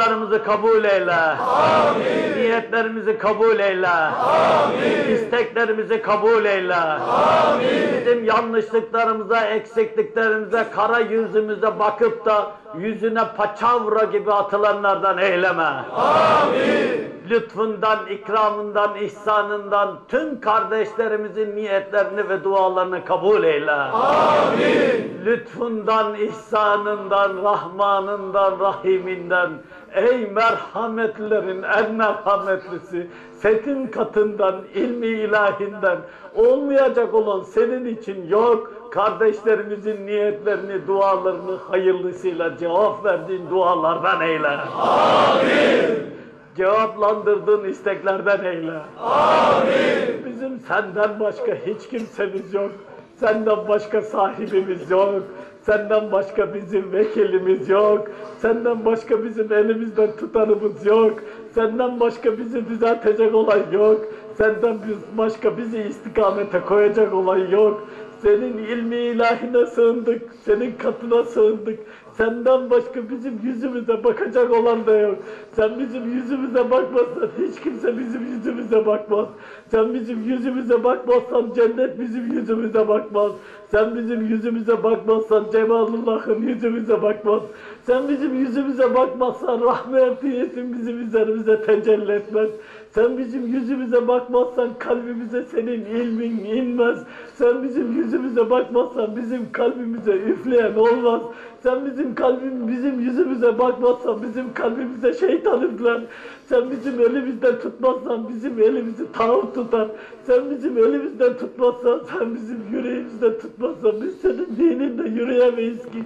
Dualarımızı kabul eyle. Amin. Niyetlerimizi kabul eyle. Amin. İsteklerimizi kabul eyle. Amin. Bizim yanlışlıklarımıza, eksikliklerimize, kara yüzümüze bakıp da yüzüne paçavra gibi atılanlardan eyleme. Amin. Lütfundan, ikramından, ihsanından tüm kardeşlerimizin niyetlerini ve dualarını kabul eyle. Amin. Lütfundan, ihsanından, rahmanından, rahiminden, ey merhametlerin en merhametlisi, setin katından, ilmi ilahinden, olmayacak olan senin için yok. Kardeşlerimizin niyetlerini, dualarını hayırlısıyla cevap verdiğin dualardan eyle. Amin. Cevaplandırdığın isteklerden eyle. Amin. Bizim senden başka hiç kimsemiz yok. Senden başka sahibimiz yok. Senden başka bizim vekilimiz yok. Senden başka bizim elimizden tutanımız yok. Senden başka bizi düzeltecek olan yok. Senden başka bizi istikamete koyacak olan yok. Senin ilmi ilahine sığındık. Senin katına sığındık. Senden başka bizim yüzümüze bakacak olan da yok. Sen bizim yüzümüze bakmazsan hiç kimse bizim yüzümüze bakmaz. Sen bizim yüzümüze bakmazsan cennet bizim yüzümüze bakmaz. Sen bizim yüzümüze bakmazsan Cemalullah'ın yüzümüze bakmaz. Sen bizim yüzümüze bakmazsan rahmetiyetin bizim üzerimize tecelli etmez. Sen bizim yüzümüze bakmazsan kalbimize senin ilmin inmez. Sen bizim yüzümüze bakmazsan bizim kalbimize üfleyen olmaz. Sen bizim kalbim bizim yüzümüze bakmazsan bizim kalbimize şeytan üfler. Sen bizim elimizden tutmazsan bizim elimizi tağut tutar. Sen bizim elimizden tutmazsan sen bizim yüreğimizden tutmazsan biz senin dininde yürüyemeyiz ki.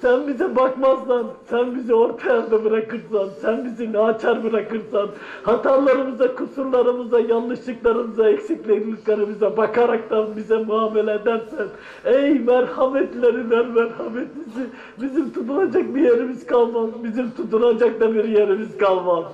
Sen bize bakmazsan, sen bizi orta yerde bırakırsan, sen bizi naçar bırakırsan, hatalarımıza, kusurlarımıza, yanlışlıklarımıza, eksikliklerimize bakaraktan bize muamele edersen, ey merhametleri ver merhametlisi, bizim tutunacak bir yerimiz kalmaz, bizim tutunacak da bir yerimiz kalmaz.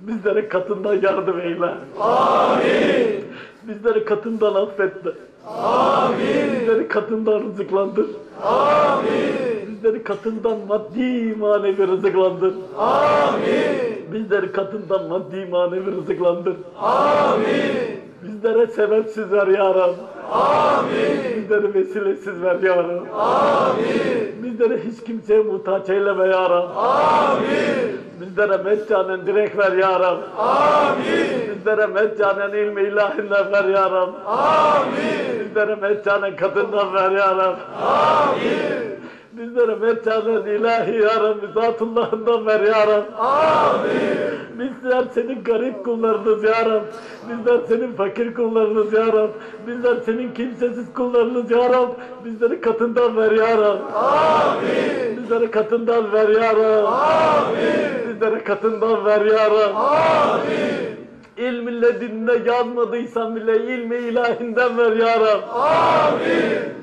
Bizlere katından yardım eyle. Amin. Bizleri katından affetle. Amin. Bizleri katından rızıklandır. Amin. Bizleri katından maddi manevi rızıklandır. Amin. Bizleri katından maddi manevi rızıklandır. Amin. Bizlere sebepsiz ver ya Rab. Amin. Bizleri vesilesiz ver ya Rab. Amin. Bizleri hiç kimseye muhtaç eyleme ya Rab. Amin. Bizlere meccanen direkt ver ya Rab. Amin. Bizlere meccanen ilmi ilahinden ver ya Rab. Amin. Bizlere meccanen kadından ver ya Rab. Amin. Bizlere meccanen ilahi ya Rabbi zatıllahından ver ya Rab. Amin. Bizler senin garip kullarınız ya Rab. Bizler senin fakir kullarınız ya Rab. Bizler senin kimsesiz kullarınız ya Rab. Bizleri katından ver ya Rab. Amin. Bizleri katından ver ya Rab. Amin. Bizlere katından ver ya Rab. Amin. İlminle dinine yazmadıysan bile ilmi ilahinden ver ya Rab. Amin.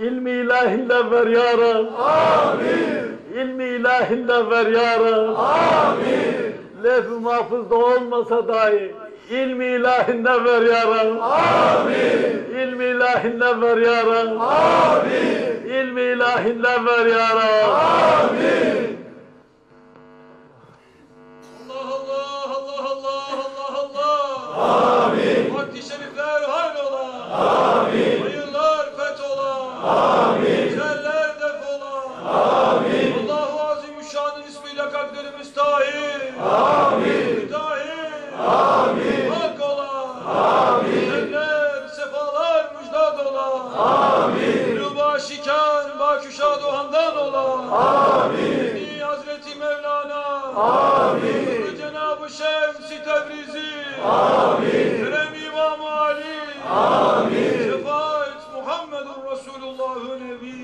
İlmi ilahinden ver ya Rab. Amin. İlmi ilahinden ver ya Rab. Amin. Lef-i mahfuzda olmasa dahi ilmi ilahinden ver ya Rab. Amin. İlmi ilahinden ver ya Rab. Amin. İlmi ilahinden ver ya Rab. Amin. Allah Allah Allah Allah Allah Allah. Amin. Amin. Kerem İmam Ali. Amin. Şefaat Muhammedun Resulullah Nebi.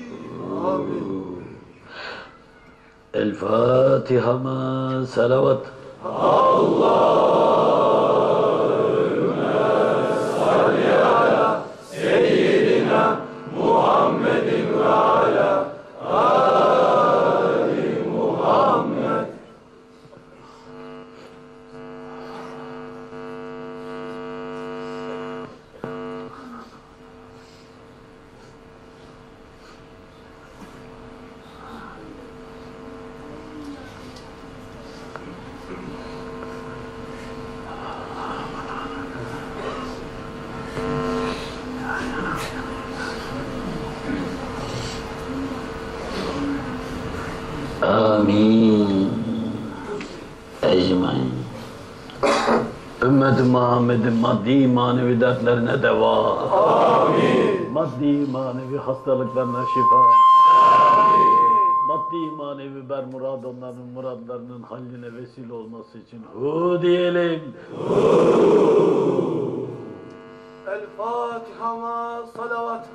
El Fatiha ma salavat. Amin. Maddi manevi dertlerine deva. Amin. Maddi manevi hastalıklarına şifa. Amin. Maddi manevi bermurad onların muradlarının halline vesile olması için hu diyelim. El Fatiha ma salavat.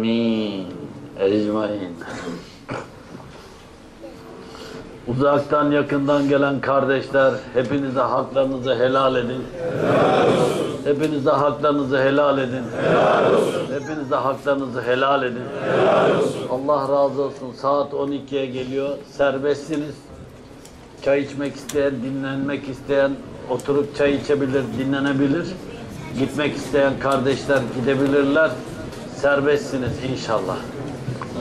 Amin. Ecmain. Uzaktan yakından gelen kardeşler hepinize haklarınızı helal edin. Hepinize haklarınızı helal edin. Hepinize haklarınızı helal edin. Allah razı olsun. Saat 12'ye geliyor. Serbestsiniz. Çay içmek isteyen, dinlenmek isteyen oturup çay içebilir, dinlenebilir. Gitmek isteyen kardeşler gidebilirler. Serbestsiniz inşallah.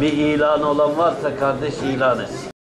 Bir ilan olan varsa kardeş ilan etsin.